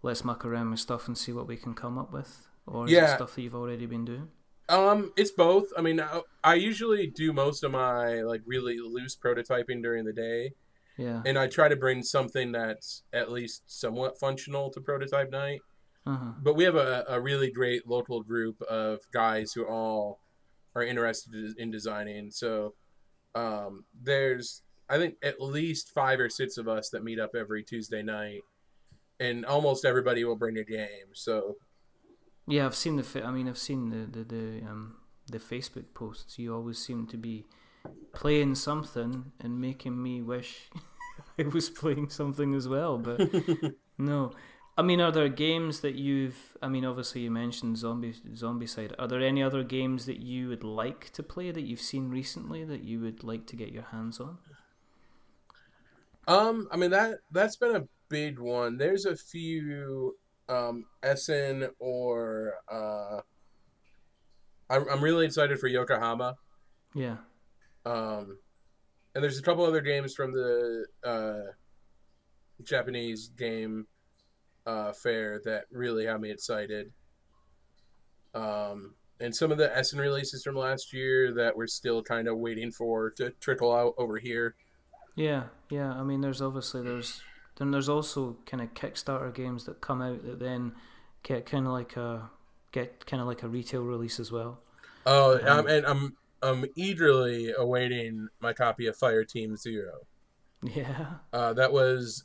let's muck around with stuff and see what we can come up with, or is yeah. it stuff that you've already been doing? Um, it's both. I mean, I, I usually do most of my like really loose prototyping during the day. Yeah. And I try to bring something that's at least somewhat functional to prototype night. Uh-huh. But we have a, a really great local group of guys who all are interested in designing. So um, there's, I think, at least five or six of us that meet up every Tuesday night, and almost everybody will bring a game. So yeah, I've seen the. I mean, I've seen the the the um the Facebook posts. You always seem to be playing something and making me wish I was playing something as well. But no, I mean, are there games that you've? I mean, obviously you mentioned zombie Zombicide. Are there any other games that you would like to play that you've seen recently that you would like to get your hands on? Um, I mean that that's been a big one. There's a few um, Essen or uh, I'm I'm really excited for Yokohama. Yeah. Um, and there's a couple other games from the uh, Japanese game uh, fair that really have me excited. Um, and some of the Essen releases from last year that we're still kind of waiting for to trickle out over here. Yeah, yeah. I mean, there's obviously there's then there's also kind of Kickstarter games that come out that then get kind of like a get kind of like a retail release as well. Oh, um, and I'm I'm eagerly awaiting my copy of Fireteam Zero. Yeah. Uh, that was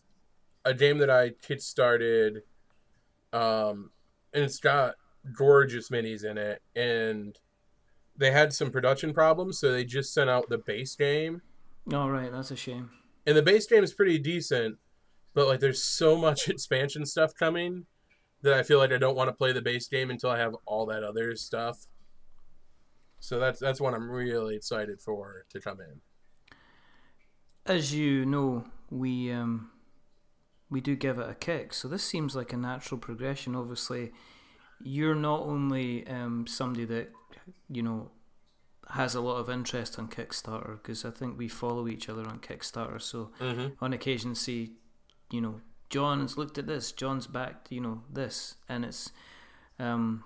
a game that I kickstarted, um, and it's got gorgeous minis in it, and they had some production problems, so they just sent out the base game. Oh right, that's a shame. And the base game is pretty decent, but like there's so much expansion stuff coming that I feel like I don't want to play the base game until I have all that other stuff. So that's that's what I'm really excited for to come in. As you know, we um, we do give it a kick. So this seems like a natural progression. Obviously, you're not only um, somebody that you know has a lot of interest on Kickstarter because I think we follow each other on Kickstarter. So mm-hmm. on occasion, see you know, Jon's looked at this, Jon's backed, you know, this, and it's, um,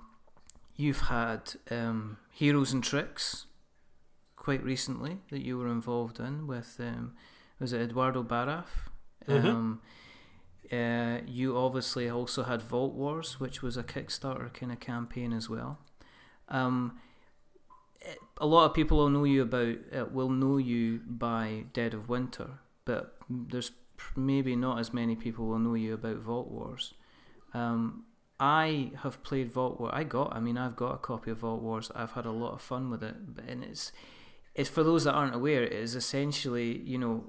you've had um, Heroes and Tricks quite recently that you were involved in with, um, was it Eduardo Baraf? Mm-hmm. Uh, you obviously also had Vault Wars, which was a Kickstarter kind of campaign as well. Um, a lot of people will know you about uh, will know you by Dead of Winter, but there's maybe not as many people will know you about Vault Wars. Um, I have played Vault Wars. I got, I mean, I've got a copy of Vault Wars. I've had a lot of fun with it, and it's, it's for those that aren't aware. It is essentially, you know,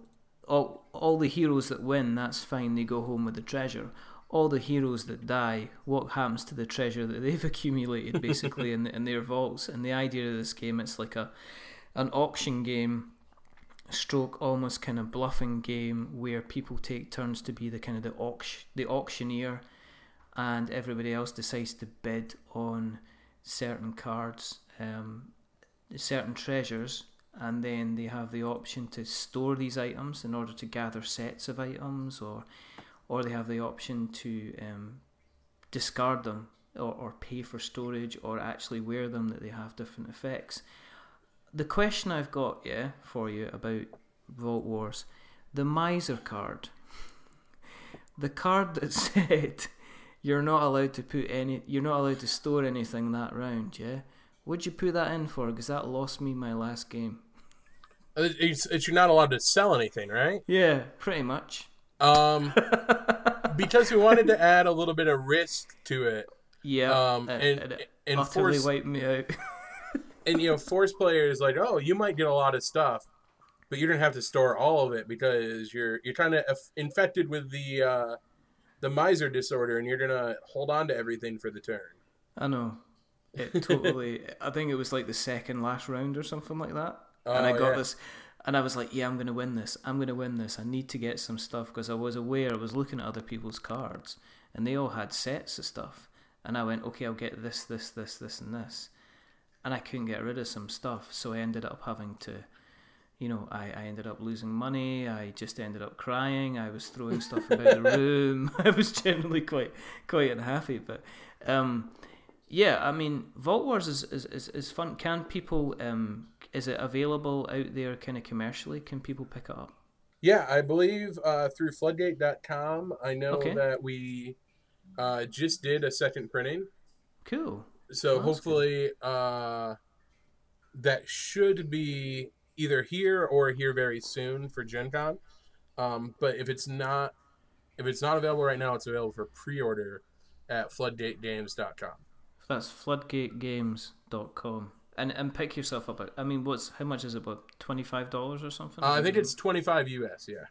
all all the heroes that win, that's fine. They go home with the treasure. All the heroes that die, what happens to the treasure that they've accumulated, basically, in, in their vaults? And the idea of this game, it's like a, an auction game stroke almost kind of bluffing game where people take turns to be the kind of the auction the auctioneer and everybody else decides to bid on certain cards um, certain treasures, and then they have the option to store these items in order to gather sets of items, or or they have the option to um, discard them or, or pay for storage or actually wear them that they have different effects. The question I've got, yeah, for you about Vault Wars, the miser card, the card that said you're not allowed to put any, you're not allowed to store anything that round, yeah. What'd you put that in for? Because that lost me my last game. It's, it's you're not allowed to sell anything, right? Yeah, pretty much. Um, because we wanted to add a little bit of risk to it. Yeah. Um, and and, and utterly force, wiped me out. and you know, force players like, oh, you might get a lot of stuff, but you're gonna have to store all of it because you're you're kind of infected with the uh, the miser disorder, and you're gonna hold on to everything for the turn. I know. It totally. I think it was like the second last round or something like that, oh, and I got yeah. this. And I was like, yeah, I'm going to win this. I'm going to win this. I need to get some stuff because I was aware, I was looking at other people's cards and they all had sets of stuff. And I went, okay, I'll get this, this, this, this, and this. And I couldn't get rid of some stuff. So I ended up having to, you know, I, I ended up losing money. I just ended up crying. I was throwing stuff about the room. I was generally quite, quite unhappy. But, um, yeah, I mean, Vault Wars is, is, is, is fun. Can people, um, is it available out there kind of commercially? Can people pick it up? Yeah, I believe uh, through floodgate.com. I know okay. that we uh, just did a second printing. Cool. So well, hopefully uh, that should be either here or here very soon for Gen Con. Um, but if it's not if it's not available right now, it's available for pre-order at floodgategames.com. That's floodgategames.com. And and pick yourself up. I mean, what's how much is it? About twenty five dollars or something? Uh, I think it's twenty five US. Yeah,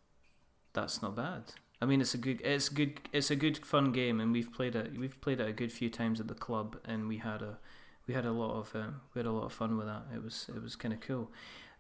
that's not bad. I mean, it's a good, it's good, it's a good fun game, and we've played it. We've played it a good few times at the club, and we had a, we had a lot of, um, we had a lot of fun with that. It was, it was kind of cool.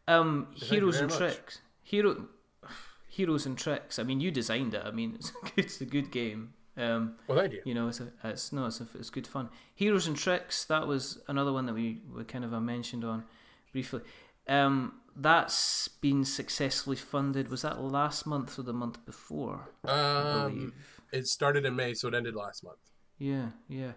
Um, heroes and much. tricks, hero, heroes and tricks. I mean, you designed it. I mean, it's, it's a good game. Um, well, thank you. You know, it's a, it's no, it's a, it's good fun. Heroes and Tricks. That was another one that we, we kind of mentioned on briefly. Um, that's been successfully funded. Was that last month or the month before? Um, it started in May, so it ended last month. Yeah, yeah.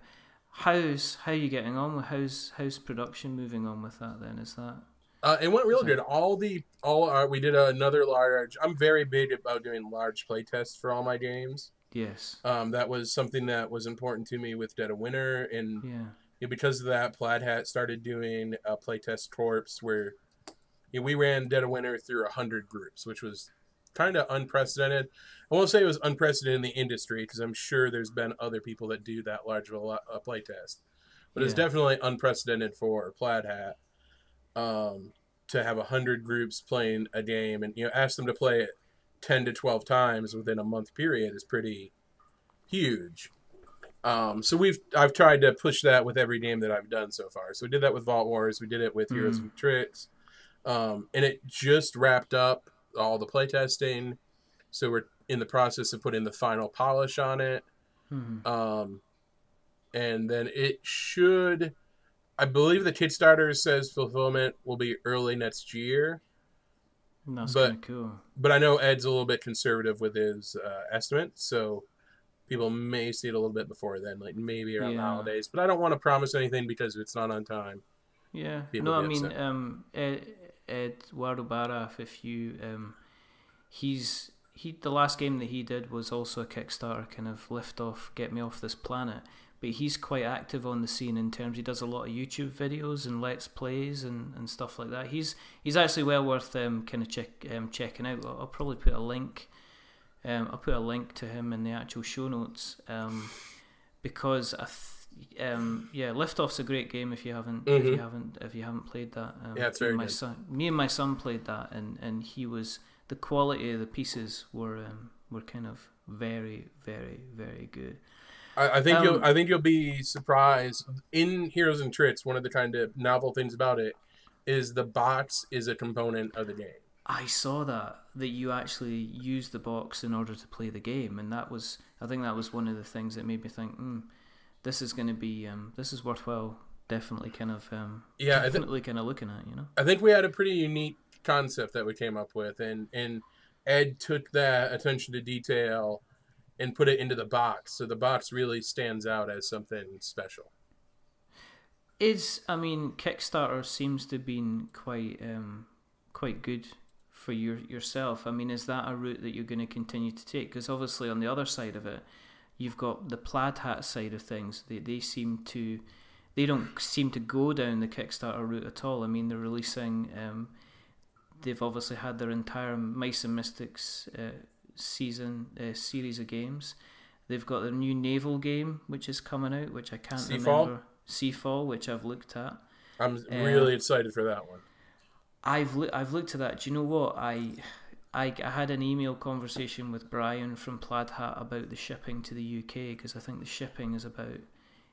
How's how are you getting on with how's how's production moving on with that? Then is that uh, it went real good. All the all our, we did another large. I'm very big about doing large play tests for all my games. Yes. Um, that was something that was important to me with Dead of Winter, and yeah. Know, because of that, Plaid Hat started doing a playtest corps where you know, we ran Dead of Winter through hundred groups, which was kind of unprecedented. I won't say it was unprecedented in the industry because I'm sure there's been other people that do that large of a, a playtest, but yeah. it's definitely unprecedented for Plaid Hat um, to have hundred groups playing a game and you know ask them to play it 10 to 12 times within a month period is pretty huge. Um, so we've I've tried to push that with every game that I've done so far. So we did that with Vault Wars, we did it with mm. Heroes and Tricks, um, and it just wrapped up all the playtesting. So we're in the process of putting the final polish on it, mm. um, and then it should. I believe the Kickstarter says fulfillment will be early next year. That's of cool. But I know Ed's a little bit conservative with his uh, estimate, so people may see it a little bit before then, like maybe around yeah. the holidays. But I don't want to promise anything because it's not on time. Yeah. People no, I mean, um, Ed, Eduardo Baraf, if you, um, he's he the last game that he did was also a Kickstarter kind of lift off, get me off this planet but he's quite active on the scene in terms he does a lot of YouTube videos and let's plays and, and stuff like that. He's he's actually well worth um, kind of check um, checking out. I'll, I'll, probably put a link. Um, I'll put a link to him in the actual show notes um, because I th- um, yeah, Liftoff's a great game if you haven't mm-hmm. if you mm-hmm. haven't if you haven't played that. Um, yeah, it's very my good. Son, me and my son played that and, and he was the quality of the pieces were um, were kind of very very very good. I, I think um, you'll I think you'll be surprised in Heroes and Tricks. One of the kind of novel things about it is the box is a component of the game. I saw that that you actually use the box in order to play the game, and that was I think that was one of the things that made me think, mm, this is going to be um, this is worthwhile definitely kind of um, yeah, definitely th- kind of looking at. You know, I think we had a pretty unique concept that we came up with, and and Ed took that attention to detail and put it into the box, so the box really stands out as something special. Is I mean, Kickstarter seems to have been quite um, quite good for your yourself. I mean, is that a route that you're going to continue to take? Because obviously, on the other side of it, you've got the plaid hat side of things. They they seem to they don't seem to go down the Kickstarter route at all. I mean, they're releasing. Um, they've obviously had their entire Mice and Mystics uh, season uh, series of games. They've got their new naval game, which is coming out, which I can't Seafall? remember. Seafall, which I've looked at. I'm really um, excited for that one. I've lo- I've looked at that. Do you know what I? I, I had an email conversation with Brian from Plaid Hat about the shipping to the UK because I think the shipping is about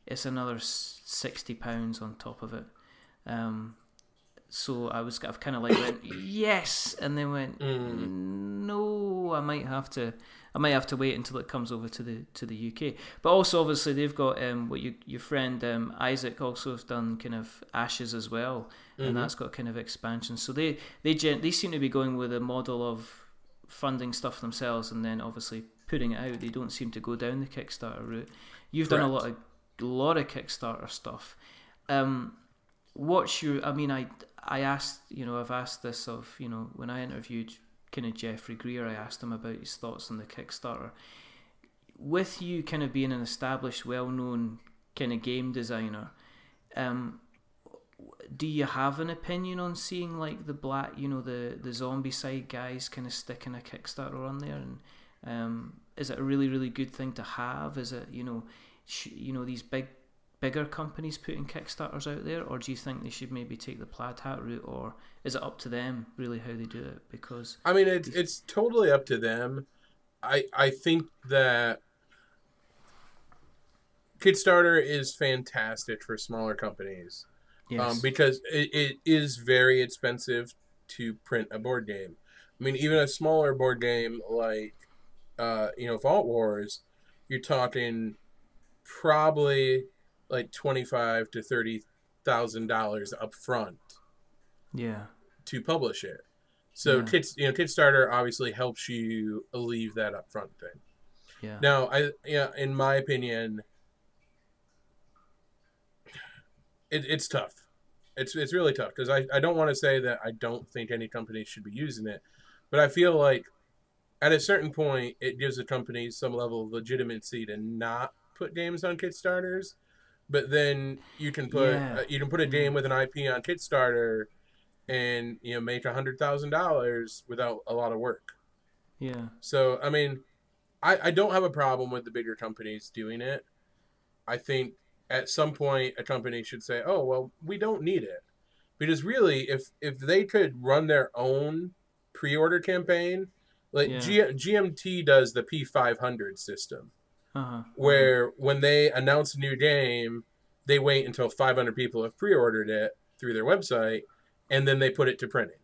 it's another sixty pounds on top of it. Um, so I was I've kind of like went yes, and then went mm. no. I might have to I might have to wait until it comes over to the to the UK. But also obviously they've got um, what you, your friend um, Isaac also have done kind of Ashes as well, mm-hmm. and that's got kind of expansion. So they they gen- they seem to be going with a model of funding stuff themselves and then obviously putting it out. They don't seem to go down the Kickstarter route. You've Correct. done a lot of a lot of Kickstarter stuff. Um, what's your? I mean, I I asked you know I've asked this of you know when I interviewed kind of Jeffrey Greer, I asked him about his thoughts on the Kickstarter. With you kind of being an established, well-known kind of game designer, um, do you have an opinion on seeing like the black, you know, the the Zombicide guys kind of sticking a Kickstarter on there, and um, is it a really really good thing to have? Is it you know sh- you know these big bigger companies putting kickstarters out there or do you think they should maybe take the plaid hat route or is it up to them really how they do it? Because i mean it's, it's totally up to them. I i think that kickstarter is fantastic for smaller companies um, yes. um, because it, it is very expensive to print a board game. I mean even a smaller board game like uh, you know vault wars you're talking probably like twenty five to thirty thousand dollars up front. Yeah. To publish it. So yeah. kids you know, Kickstarter obviously helps you leave that upfront thing. Yeah. Now I yeah, in my opinion it, it's tough. It's it's really tough because I, I don't want to say that I don't think any company should be using it, but I feel like at a certain point it gives the company some level of legitimacy to not put games on Kickstarters, but then you can put yeah. uh, you can put a game with an IP on Kickstarter, and you know make a hundred thousand dollars without a lot of work. Yeah. So I mean, I I don't have a problem with the bigger companies doing it. I think at some point a company should say, "Oh well, we don't need it," because really, if if they could run their own pre-order campaign, like yeah. G- GMT does the P500 system uh-huh. where when they announce a new game, they wait until 500 people have pre-ordered it through their website, and then they put it to printing.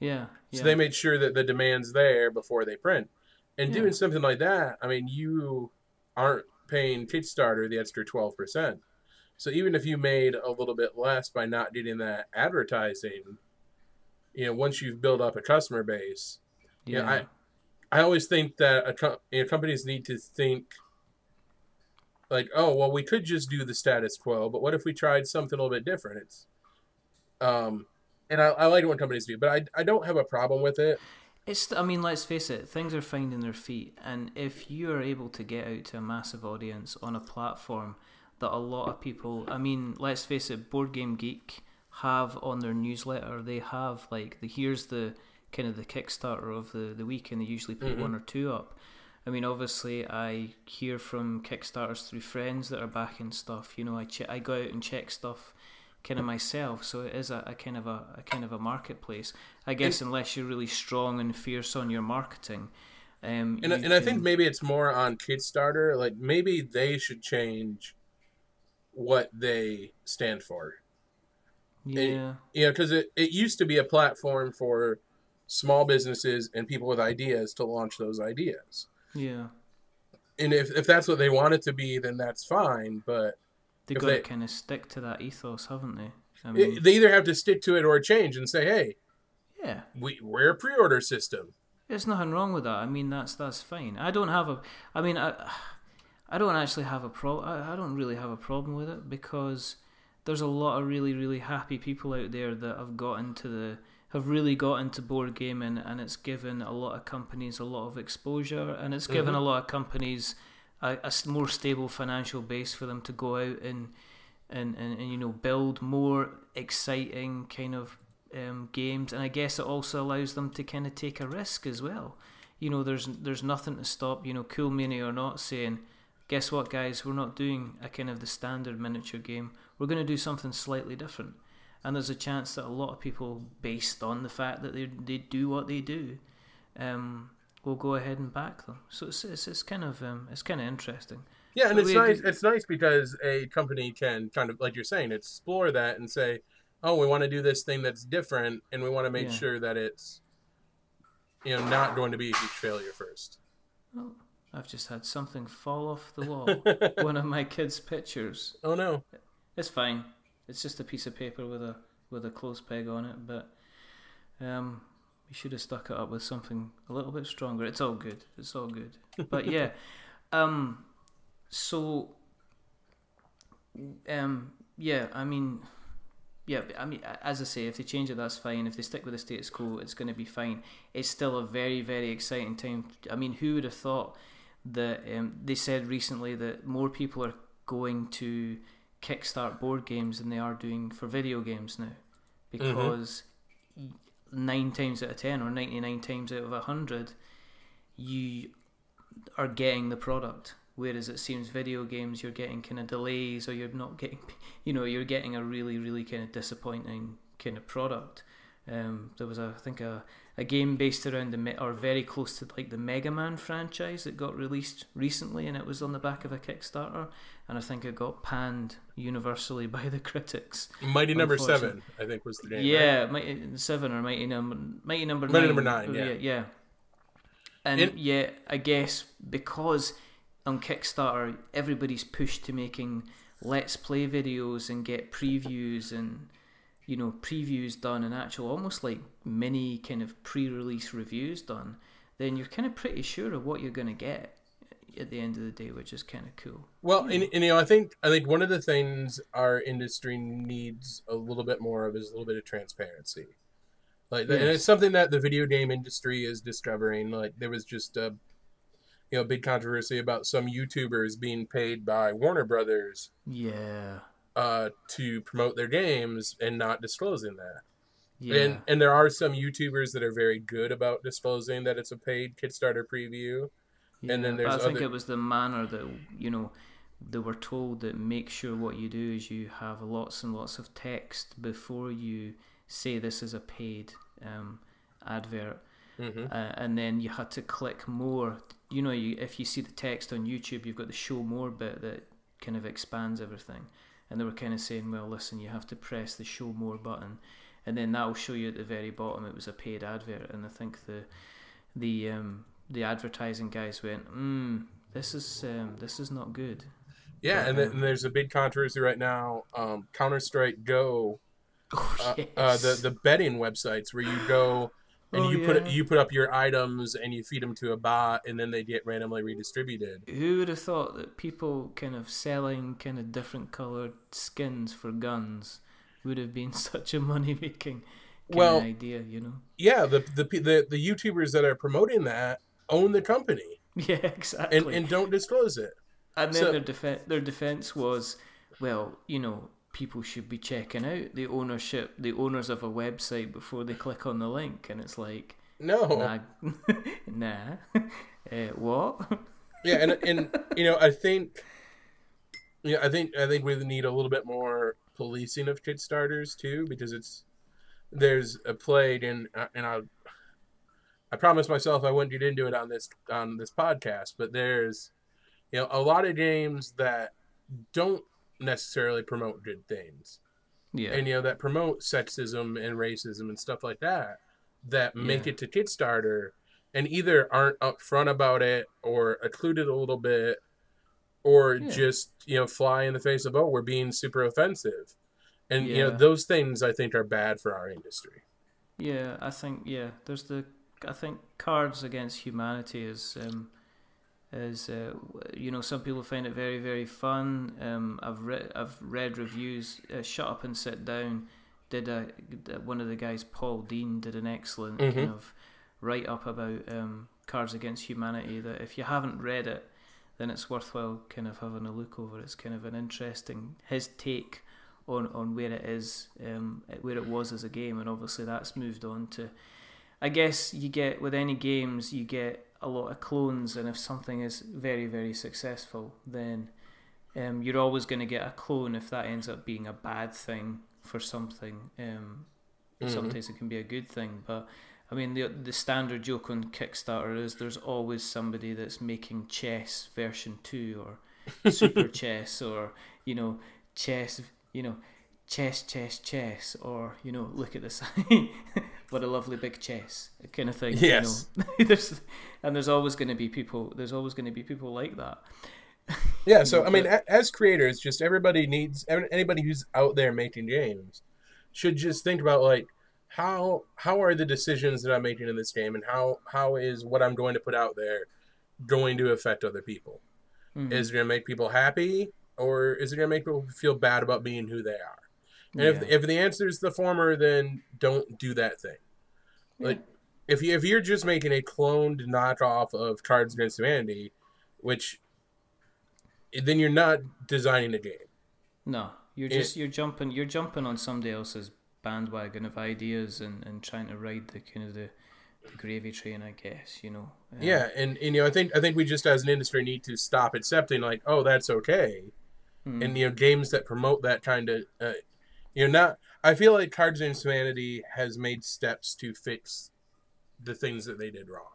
Yeah. yeah. So they made sure that the demand's there before they print. And yeah. doing something like that, I mean, you aren't paying Kickstarter the extra 12%. So even if you made a little bit less by not getting that advertising, you know, once you've built up a customer base, yeah. You know, I I always think that a co- you know, companies need to think like, oh, well, we could just do the status quo, but what if we tried something a little bit different? It's, um, and I, I like it when companies do, but I, I don't have a problem with it. It's, I mean, let's face it, things are finding their feet, and if you are able to get out to a massive audience on a platform that a lot of people, I mean, let's face it, Board Game Geek have on their newsletter, they have like the here's the kind of the Kickstarter of the the week, and they usually put mm-hmm. one or two up. I mean, obviously, I hear from Kickstarters through friends that are backing stuff. You know, I che- I go out and check stuff kind of myself, so it is a, a kind of a, a, kind of a marketplace. I guess and, unless you're really strong and fierce on your marketing. Um, and, and can... I think maybe it's more on Kickstarter. Like maybe they should change what they stand for. Yeah. And, you know, because it, it used to be a platform for small businesses and people with ideas to launch those ideas. Yeah. And if, if that's what they want it to be, then that's fine. But They've got they, to kind of stick to that ethos, haven't they? I mean, they either have to stick to it or change and say, "Hey, yeah, we we're a pre-order system." There's nothing wrong with that. I mean, that's that's fine. I don't have a. I mean, I, I don't actually have a pro. I, I don't really have a problem with it because there's a lot of really really happy people out there that have got into the have really got into board gaming and it's given a lot of companies a lot of exposure and it's given mm-hmm. a lot of companies a, a, more stable financial base for them to go out and and, and, and you know build more exciting kind of um, games. And I guess it also allows them to kind of take a risk as well. You know there's there's nothing to stop you know cool mini or not saying guess what guys? We're not doing a kind of the standard miniature game. We're going to do something slightly different and there's a chance that a lot of people based on the fact that they, they do what they do um, will go ahead and back them. So it's it's, it's kind of um, it's kind of interesting. Yeah, and but it's nice. It's nice because a company can kind of like you're saying explore that and say, "Oh, we want to do this thing that's different, and we want to make yeah. sure that it's you know not going to be a huge failure first. Oh, I've just had something fall off the wall. One of my kids' pictures. Oh no! It's fine. It's just a piece of paper with a with a clothes peg on it, but um, you should have stuck it up with something a little bit stronger. It's all good. It's all good. But yeah, um, so um, yeah, I mean, yeah, I mean, as I say, if they change it, that's fine. If they stick with the status quo, it's going to be fine. It's still a very, very exciting time. I mean, who would have thought that um, they said recently that more people are going to kickstart board games than they are doing for video games now, because mm-hmm nine times out of ten or 99 times out of 100 you are getting the product. Whereas it seems video games you're getting kind of delays or you're not getting you know you're getting a really really kind of disappointing kind of product um, there was a, I think a, a game based around the or very close to like the Mega Man franchise that got released recently and it was on the back of a Kickstarter and I think it got panned universally by the critics. Mighty Number Seven, I think, was the name. Yeah, right? Mighty Seven or Mighty Number Mighty Number Mighty Nine. Number Nine, yeah, yeah. yeah. And it, yeah, I guess because on Kickstarter everybody's pushed to making let's play videos and get previews and you know previews done and actual almost like mini kind of pre-release reviews done, then you're kind of pretty sure of what you're going to get at the end of the day, which is kind of cool. Well, and, and, you know, I think I think one of the things our industry needs a little bit more of is a little bit of transparency. Like, yes. and it's something that the video game industry is discovering. Like, there was just a you know big controversy about some YouTubers being paid by Warner Brothers. Yeah. Uh, to promote their games and not disclosing that. Yeah. And and there are some YouTubers that are very good about disclosing that it's a paid Kickstarter preview yeah, and then there's. I think other... it was the manner that you know they were told that make sure what you do is you have lots and lots of text before you say this is a paid um, advert, mm-hmm. uh, and then you had to click more. You know, you, if you see the text on YouTube, you've got the show more bit that kind of expands everything, and they were kind of saying, well, listen, you have to press the show more button, and then that will show you at the very bottom it was a paid advert, and I think the the um, the advertising guys went, "Hmm, this is um, this is not good." Yeah, and, then, and, there's a big controversy right now. Um, Counter Strike Go, oh, uh, uh, the the betting websites where you go and oh, you put you put up your items and you feed them to a bot, and then they get randomly redistributed. Who would have thought that people kind of selling kind of different colored skins for guns would have been such a money making well idea? You know? Yeah, the, the the the YouTubers that are promoting that own the company. Yeah, exactly. And, and don't disclose it. And then so, their defense their defense was, well, you know, people should be checking out the ownership, the owners of a website before they click on the link, and it's like, no, nah, nah. uh, what? yeah, and and you know, I think, yeah, I think I think we need a little bit more policing of Kickstarters too, because it's there's a plague, and and I'll I promised myself I wouldn't get into it on this on this podcast, but there's you know a lot of games that don't necessarily promote good things. Yeah. And you know that promote sexism and racism and stuff like that that make yeah. it to Kickstarter and either aren't upfront about it or occluded a little bit or yeah. just you know fly in the face of oh we're being super offensive and yeah. you know those things i think are bad for our industry yeah i think yeah there's the i think cards against humanity is um is uh, you know some people find it very very fun um i've read i've read reviews uh, shut up and sit down did a one of the guys paul dean did an excellent mm-hmm. kind of write up about um cards against humanity that if you haven't read it then it's worthwhile kind of having a look over. It's kind of an interesting his take on on where it is, um, where it was as a game, and obviously that's moved on to. I guess you get with any games, you get a lot of clones, and if something is very very successful, then um, you're always going to get a clone if that ends up being a bad thing for something. Um, mm-hmm. Sometimes it can be a good thing, but I mean, the the standard joke on Kickstarter is there's always somebody that's making chess version two or super chess or you know chess you know chess chess chess or you know look at this what a lovely big chess kind of thing yes you know? there's and there's always going to be people there's always going to be people like that yeah so i mean as creators just everybody needs anybody who's out there making games should just think about like how how are the decisions that I'm making in this game, and how how is what I'm going to put out there going to affect other people? Mm-hmm. Is it going to make people happy, or is it going to make people feel bad about being who they are? And yeah. if if the answer is the former, then don't do that thing. Like if you if you're just making a cloned knockoff of Cards Against Humanity, which then you're not designing a game. No, you're just it, you're jumping you're jumping on somebody else's bandwagon of ideas and, and trying to ride the kind of the, the gravy train, I guess, you know. Um, yeah, and, and you know, I think I think we just as an industry need to stop accepting like, oh, that's okay, mm-hmm. and you know, games that promote that kind of, uh, you know, not. I feel like Cards Against Humanity has made steps to fix the things that they did wrong.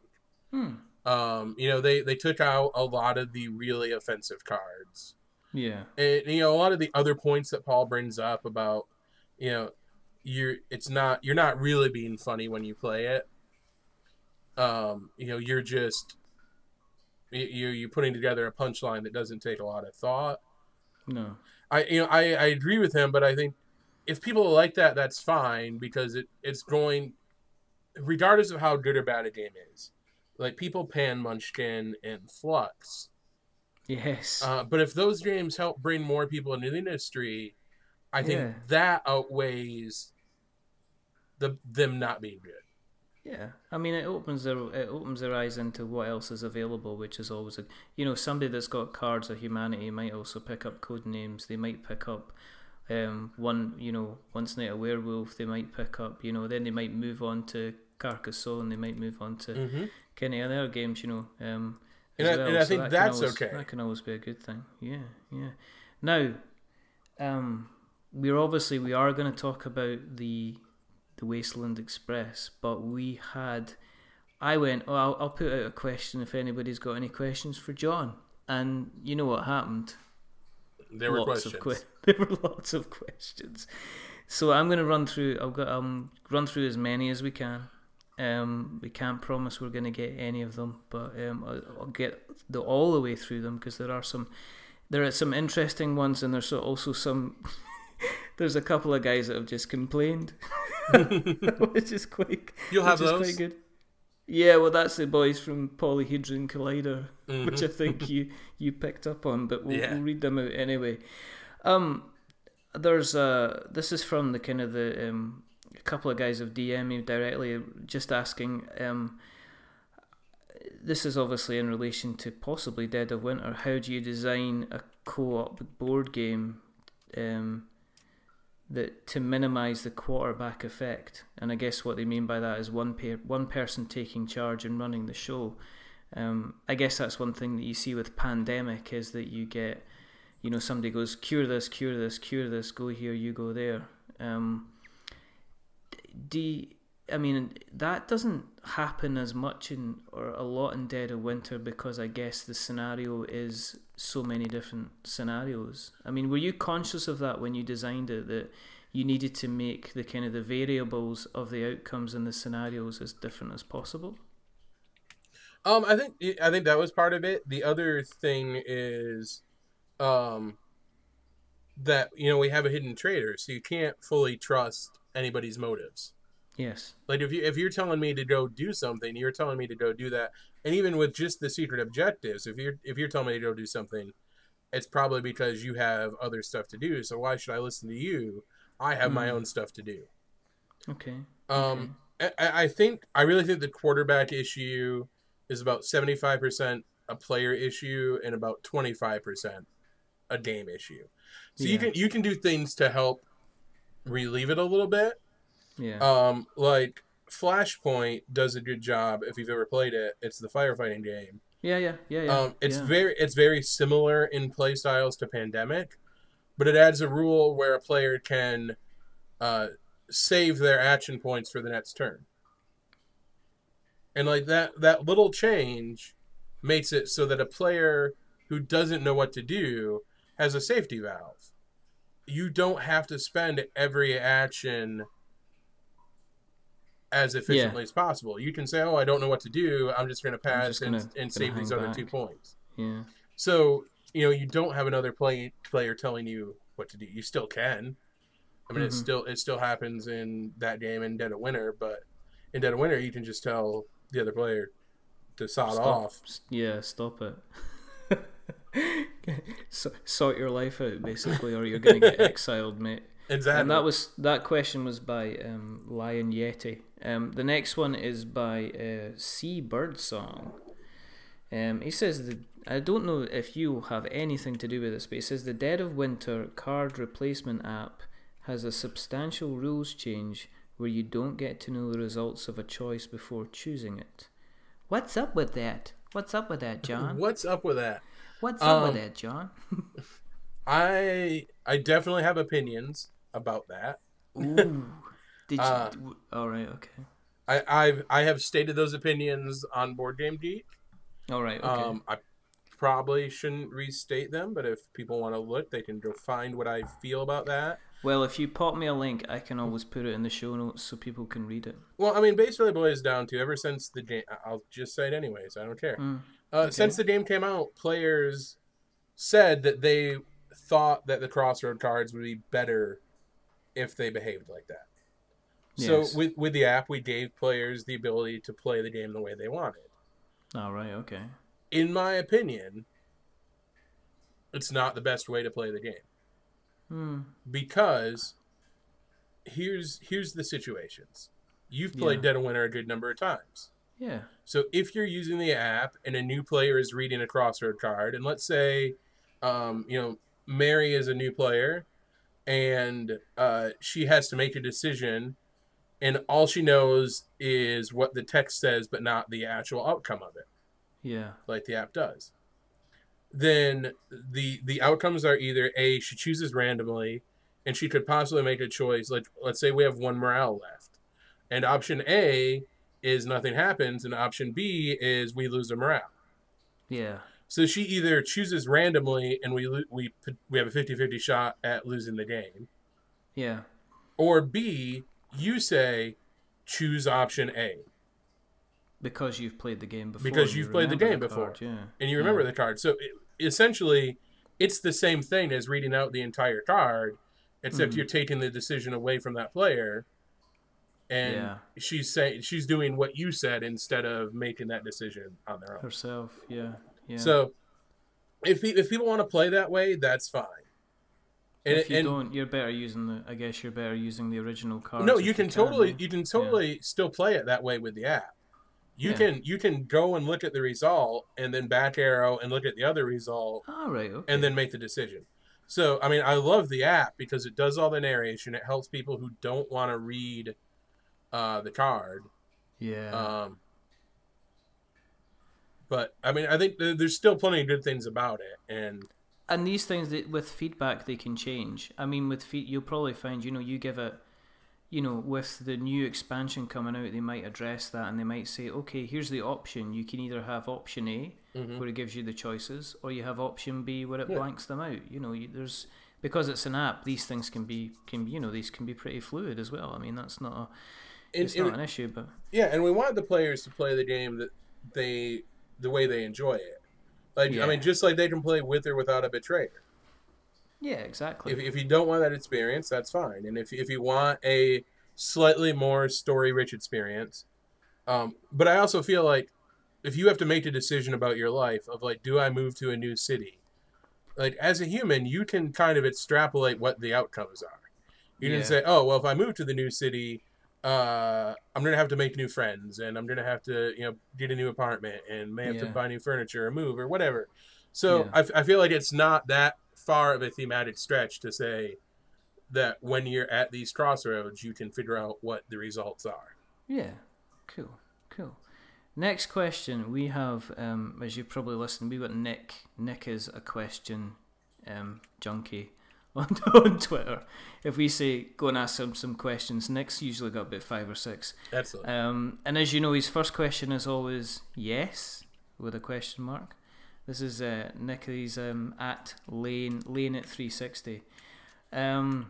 Hmm. Um, you know, they they took out a lot of the really offensive cards. Yeah, and you know, a lot of the other points that Paul brings up about, you know, you're it's not you're not really being funny when you play it. Um, you know, you're just you you're putting together a punchline that doesn't take a lot of thought. No, I you know I I agree with him, but I think if people like that, that's fine because it it's going, regardless of how good or bad a game is. Like people pan Munchkin and Fluxx. Yes. Uh, but if those games help bring more people into the industry, I think yeah. that outweighs the them not being good. Yeah, I mean, it opens their it opens their eyes into what else is available, which is always a you know somebody that's got cards of humanity might also pick up Codenames. They might pick up um, one you know once night a werewolf. They might pick up you know then they might move on to Carcassonne. They might move on to mm-hmm. Kenny and other games. You know, um, and, I, well. and I, think that that's always, okay. That can always be a good thing. Yeah, yeah. Now, um, we're obviously we are going to talk about the the Wasteland Express, but we had. I went, oh, I'll, I'll put out a question if anybody's got any questions for Jon. And you know what happened? There were lots questions. Of que- there were lots of questions. So I'm going to run through. I'll go, um, run through as many as we can. Um, we can't promise we're going to get any of them, but um, I'll, I'll, get the, all the way through them because there are some. There are some interesting ones, and there's also some. there's a couple of guys that have just complained. which is quite. You'll have those. Quite good. Yeah, well, that's the boys from Polyhedron Collider, mm-hmm. which I think you you picked up on, but we'll, yeah. we'll read them out anyway. Um, there's a this is from the kind of the um, couple of guys have DM me directly, just asking. Um, this is obviously in relation to possibly Dead of Winter. How do you design a co-op board game? Um, that to minimize the quarterback effect. And I guess what they mean by that is one per- one person taking charge and running the show. Um, I guess that's one thing that you see with pandemic is that you get, you know, somebody goes cure this, cure this, cure this, go here, you go there. Um, do you, I mean that doesn't happen as much in or a lot in Dead of Winter because I guess the scenario is so many different scenarios. I mean, were you conscious of that when you designed it that you needed to make the kind of the variables of the outcomes and the scenarios as different as possible? Um, I think I think that was part of it. The other thing is um, that you know we have a hidden traitor, so you can't fully trust anybody's motives. Yes. Like if you if you're telling me to go do something, you're telling me to go do that. And even with just the secret objectives, if you're if you're telling me to go do something, it's probably because you have other stuff to do. So why should I listen to you? I have mm. my own stuff to do. Okay. Um, okay. I, I think I really think the quarterback issue is about seventy five percent a player issue and about twenty five percent a game issue. So yeah. you can you can do things to help relieve it a little bit. Yeah. Um, like Flashpoint does a good job. If you've ever played it, it's the firefighting game. Yeah, yeah, yeah, yeah. Um, it's yeah. very it's very similar in play styles to Pandemic, but it adds a rule where a player can uh, save their action points for the next turn. And like that that little change makes it so that a player who doesn't know what to do has a safety valve. You don't have to spend every action as efficiently yeah. as possible. You can say, "Oh, I don't know what to do. I'm just going to pass gonna, and, and save these back. other two points." Yeah. So you know, you don't have another play, player telling you what to do. You still can. I mean, mm-hmm. it still it still happens in that game in Dead of Winter, but in Dead of Winter, you can just tell the other player to sod stop. off. Yeah, stop it. so, sort your life out, basically, or you're going to get exiled, mate. Exactly. And that was that question was by um, Lion Yeti. Um, the next one is by uh, Sea Bird Song. Um, he says that I don't know if you have anything to do with this, but he says the Dead of Winter card replacement app has a substantial rules change where you don't get to know the results of a choice before choosing it. What's up with that? What's up with that, Jon? What's up with that? What's um, up with um, that, Jon? I I definitely have opinions about that. Ooh. Did you? Uh, all right. Okay. I I've I have stated those opinions on Board Game Geek. All right. Okay. Um, I probably shouldn't restate them, but if people want to look, they can go find what I feel about that. Well, if you pop me a link, I can always put it in the show notes so people can read it. Well, I mean, basically, boils down to ever since the game. I'll just say it anyways. I don't care. Mm, uh, okay. Since the game came out, players said that they thought that the crossroad cards would be better if they behaved like that. So with with the app, we gave players the ability to play the game the way they wanted. All right. Okay. In my opinion, it's not the best way to play the game. Hmm. Because here's here's the situations. You've played yeah. Dead of Winter a good number of times. Yeah. So if you're using the app and a new player is reading a crossroad card, and let's say, um, you know, Mary is a new player, and uh, she has to make a decision and all she knows is what the text says but not the actual outcome of it. Yeah. Like the app does. Then the the outcomes are either a she chooses randomly and she could possibly make a choice. Like let's say we have one morale left and option a is nothing happens and option b is we lose the morale yeah so she either chooses randomly and we we we have a 50-50 shot at losing the game yeah or b you say choose option A. Because you've played the game before. Because you've played the game the before. Card, yeah. And you remember yeah. the card. So it, essentially, it's the same thing as reading out the entire card, except mm. you're taking the decision away from that player. And yeah. she's saying she's doing what you said instead of making that decision on their own herself. Yeah, yeah. So, if if people want to play that way, that's fine. And, if you and, don't, you're better using the. I guess you're better using the original card. No, you can, you totally, you can totally yeah. still play it that way with the app. You yeah. can you can go and look at the result and then back arrow and look at the other result. All right, okay. And then make the decision. So I mean, I love the app because it does all the narration. It helps people who don't want to read uh, the card. Yeah. Um, but I mean, I think there's still plenty of good things about it, and and these things that with feedback they can change. I mean, with feed, you'll probably find you know you give it, you know, with the new expansion coming out, they might address that and they might say, okay, here's the option. You can either have option A mm-hmm. where it gives you the choices, or you have option B where it yeah. blanks them out. You know, you, there's because it's an app, these things can be can you know these can be pretty fluid as well. I mean, that's not a it's not an issue, but yeah, and we want the players to play the game that they the way they enjoy it. Like yeah. I mean, just like they can play with or without a betrayer. Yeah, exactly. If, if you don't want that experience, that's fine. And if if you want a slightly more story rich experience, um, but I also feel like if you have to make a decision about your life of like, do I move to a new city? Like as a human, you can kind of extrapolate what the outcomes are. You yeah. can say, oh well, if I move to the new city, uh, I'm gonna have to make new friends, and I'm gonna have to you know get a new apartment, and may have yeah. to buy new furniture or move or whatever. So yeah. I, I feel like it's not that far of a thematic stretch to say that when you're at these crossroads, you can figure out what the results are. Yeah, cool, cool. Next question we have, um, as you probably listened, we got Nick. Nick is a question um, junkie on, on Twitter. If we say go and ask him some questions, Nick's usually got about five or six. Excellent. Um, and as you know, his first question is always yes with a question mark. This is uh, Nick. He's um, at Lane Lane at three sixty. Um,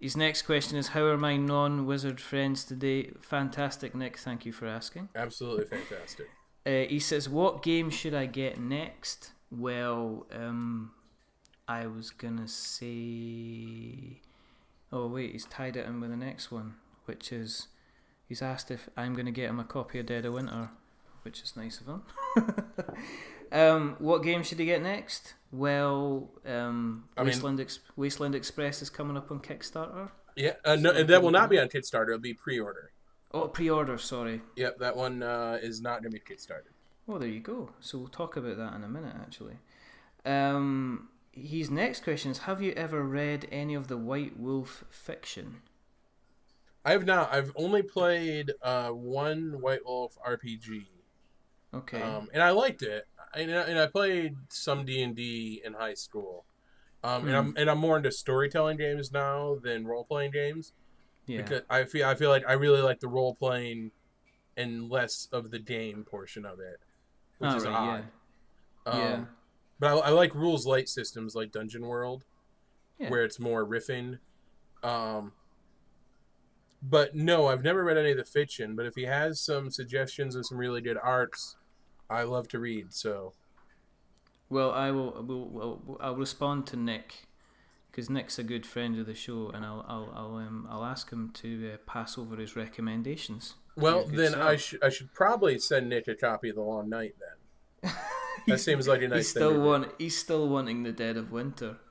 his next question is How are my non wizard friends today? Fantastic, Nick. Thank you for asking. Absolutely fantastic. Uh, he says, What game should I get next? Well, um, I was going to say. Oh, wait, he's tied it in with the next one, which is. He's asked if I'm going to get him a copy of Dead of Winter, which is nice of him. Um, what game should he get next? Well, um, Wasteland, mean, Ex- Wasteland Express is coming up on Kickstarter. Yeah, uh, no, that will not be on Kickstarter. It'll be pre-order. Oh, pre-order. Sorry. Yep, that one uh, is not going to be Kickstarter. Well, there you go. So we'll talk about that in a minute, actually. Um, his next question is: Have you ever read any of the White Wolf fiction? I have not. I've only played uh, one White Wolf RPG. Okay. Um, and I liked it and, and I played some D and D in high school, um, and I'm hmm. and I'm more into storytelling games now than role playing games. Yeah. Because I feel I feel like I really like the role playing, and less of the game portion of it, which oh, is right, odd. Yeah. Um, yeah. But I, I, like rules light systems like Dungeon World, yeah. where it's more riffing. Um, but no, I've never read any of the fiction. But if he has some suggestions of some really good arcs I love to read, so. Well, I will. will, will I'll respond to Nick because Nick's a good friend of the show, and I'll I'll I'll, um, I'll ask him to uh, pass over his recommendations. Well, then I should I should probably send Nick a copy of The Long Night. Then that seems like a nice. He's still want he's still wanting the Dead of Winter.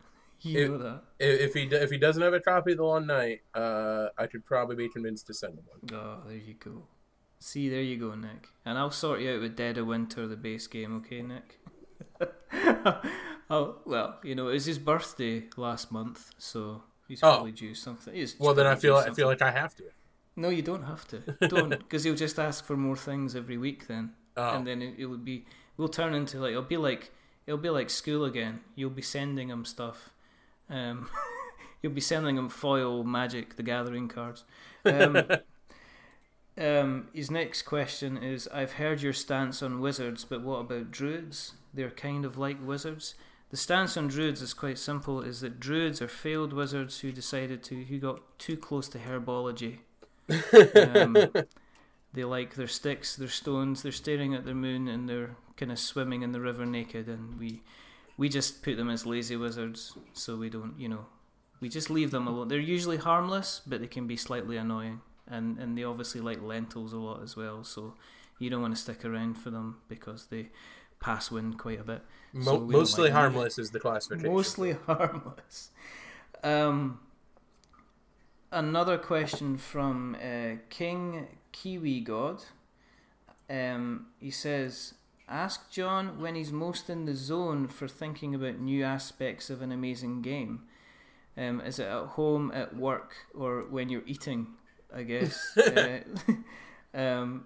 You if, know that. If he if he doesn't have a copy of The Long Night, uh, I could probably be convinced to send him one. Oh, there you go. See, there you go, Nick. And I'll sort you out with Dead of Winter, the base game, okay, Nick? oh, well, you know, it was his birthday last month, so he's oh. probably due something. He's well, then I feel like, I feel like I have to. No, you don't have to. Don't, because he'll just ask for more things every week then, oh. and then it, it would be. We'll turn into like it'll be like it'll be like school again. You'll be sending them stuff. Um, you'll be sending them foil Magic the Gathering cards. Um, um, his next question is I've heard your stance on wizards, but what about druids? They're kind of like wizards. The stance on druids is quite simple is that druids are failed wizards who decided to who got too close to herbology. they like their sticks, their stones, they're staring at their moon and they're kind of swimming in the river naked and we we just put them as lazy wizards so we don't, you know, we just leave them alone. They're usually harmless, but they can be slightly annoying and and they obviously like lentils a lot as well. So you don't want to stick around for them because they pass wind quite a bit. Mo- so mostly like harmless is the classification. Mostly harmless. Um, another question from uh, King Kiwi God. Um, he says, "Ask Jon when he's most in the zone for thinking about new aspects of an amazing game. Um, is it at home, at work, or when you're eating? I guess. uh, um,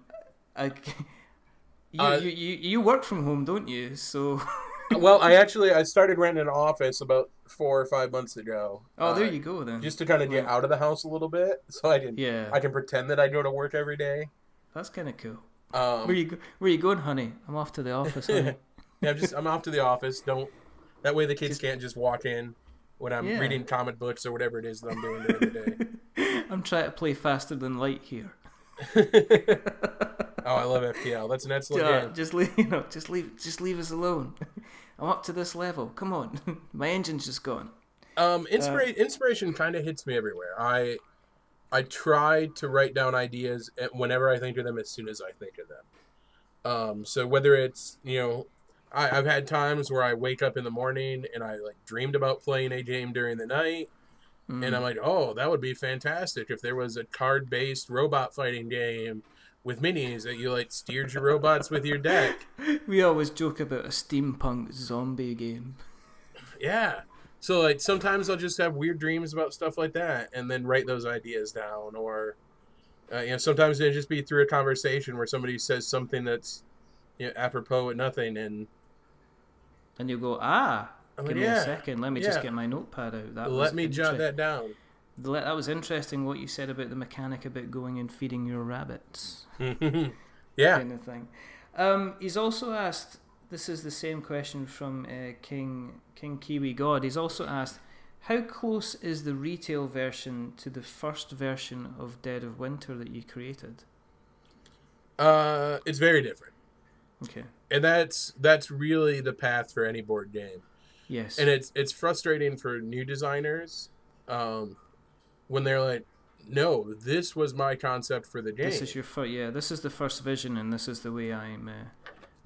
I, you, uh, you, you, you work from home, don't you? So. well, I actually I started renting an office about four or five months ago. Oh, there uh, you go then. Just to kind of get out of the house a little bit, so I can yeah I can pretend that I go to work every day. That's kind of cool. Um, where you where you going, honey? I'm off to the office, honey. yeah, I'm just I'm off to the office. Don't that way the kids just, can't just walk in when I'm yeah. reading comic books or whatever it is that I'm doing during the day. I'm trying to play faster than light here. oh, I love FTL. That's an excellent yeah, game. Just leave, you know, just leave, just leave us alone. I'm up to this level. Come on, my engine's just gone. Um, inspira- uh, inspiration kind of hits me everywhere. I I try to write down ideas whenever I think of them as soon as I think of them. Um, so whether it's you know, I, have had times where I wake up in the morning and I like dreamed about playing a game during the night, mm. and I'm like, oh, that would be fantastic if there was a card based robot fighting game with minis that you like steered your robots with your deck. We always joke about a steampunk zombie game. Yeah. So like sometimes I'll just have weird dreams about stuff like that, and then write those ideas down. Or uh, you know, sometimes it just be through a conversation where somebody says something that's you know, apropos at nothing, and and you go, ah, give like, me yeah, a second, let me yeah. just get my notepad out. That let me jot that down. That was interesting what you said about the mechanic about going and feeding your rabbits. yeah, kind of thing. Um, he's also asked this is the same question from uh, King King Kiwi God. He's also asked, how close is the retail version to the first version of Dead of Winter that you created? Uh, it's very different. Okay. And that's that's really the path for any board game. Yes. And it's it's frustrating for new designers, um, when they're like, "No, this was my concept for the game. This is your first, yeah. This is the first vision, and this is the way I'm. Uh,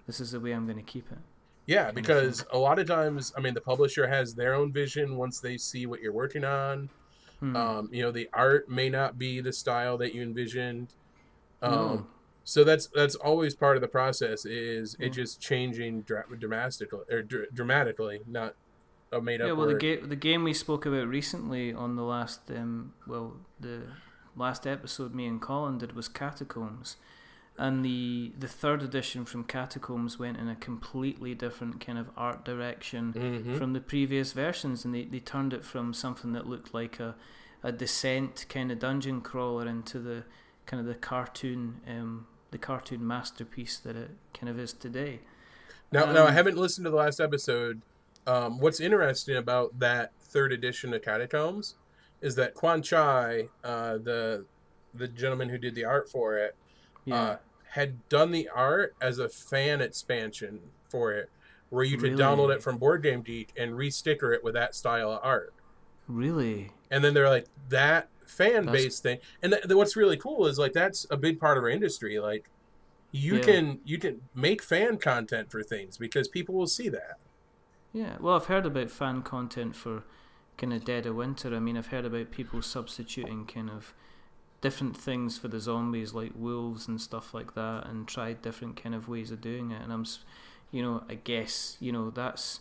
this is the way I'm going to keep it. Yeah, because a lot of times, I mean, the publisher has their own vision once they see what you're working on. Hmm. Um, you know, the art may not be the style that you envisioned. Um, no. So that's that's always part of the process. Is it just changing dra- dramatically or dr- dramatically, not a made up. Yeah, well, word. the game the game we spoke about recently on the last um, well the last episode me and Colin did was Catacombs, and the the third edition from Catacombs went in a completely different kind of art direction mm-hmm. from the previous versions, and they, they turned it from something that looked like a a descent kind of dungeon crawler into the kind of the cartoon um, the cartoon masterpiece that it kind of is today. Now, um, now I um, haven't listened to the last episode. Um, what's interesting about that third edition of Catacombs is that Kwanchai, uh, the the gentleman who did the art for it, yeah. uh, had done the art as a fan expansion for it, where you could really? download it from Board Game Geek and re-sticker it with that style of art. Really? And then they're like that fan base thing, and th- what's really cool is like that's a big part of our industry. Like you yeah. can you can make fan content for things because people will see that. Yeah, well, I've heard about fan content for kind of Dead of Winter. I mean, I've heard about people substituting kind of different things for the zombies like wolves and stuff like that and tried different kind of ways of doing it and I'm you know I guess you know that's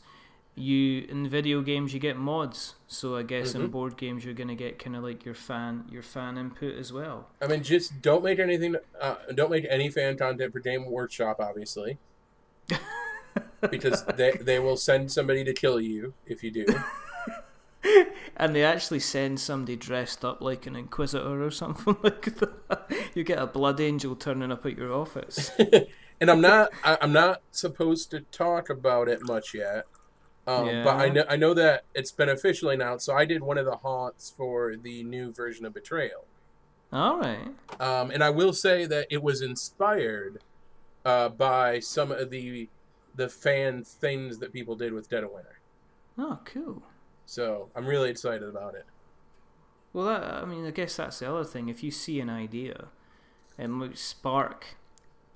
you in video games you get mods so I guess mm-hmm. in board games you're gonna get kind of like your fan your fan input as well I mean just don't make anything uh, don't make any fan content for Game Workshop obviously because they, they will send somebody to kill you if you do and they actually send somebody dressed up like an inquisitor or something like that. You get a blood angel turning up at your office. and I'm not I'm not supposed to talk about it much yet. Um, yeah. But I know I know that it's been officially announced. So I did one of the haunts for the new version of Betrayal. All right. Um, and I will say that it was inspired uh, by some of the the fan things that people did with Dead of Winter. Oh, cool. So I'm really excited about it. Well, that, I mean, I guess that's the other thing. If you see an idea and might spark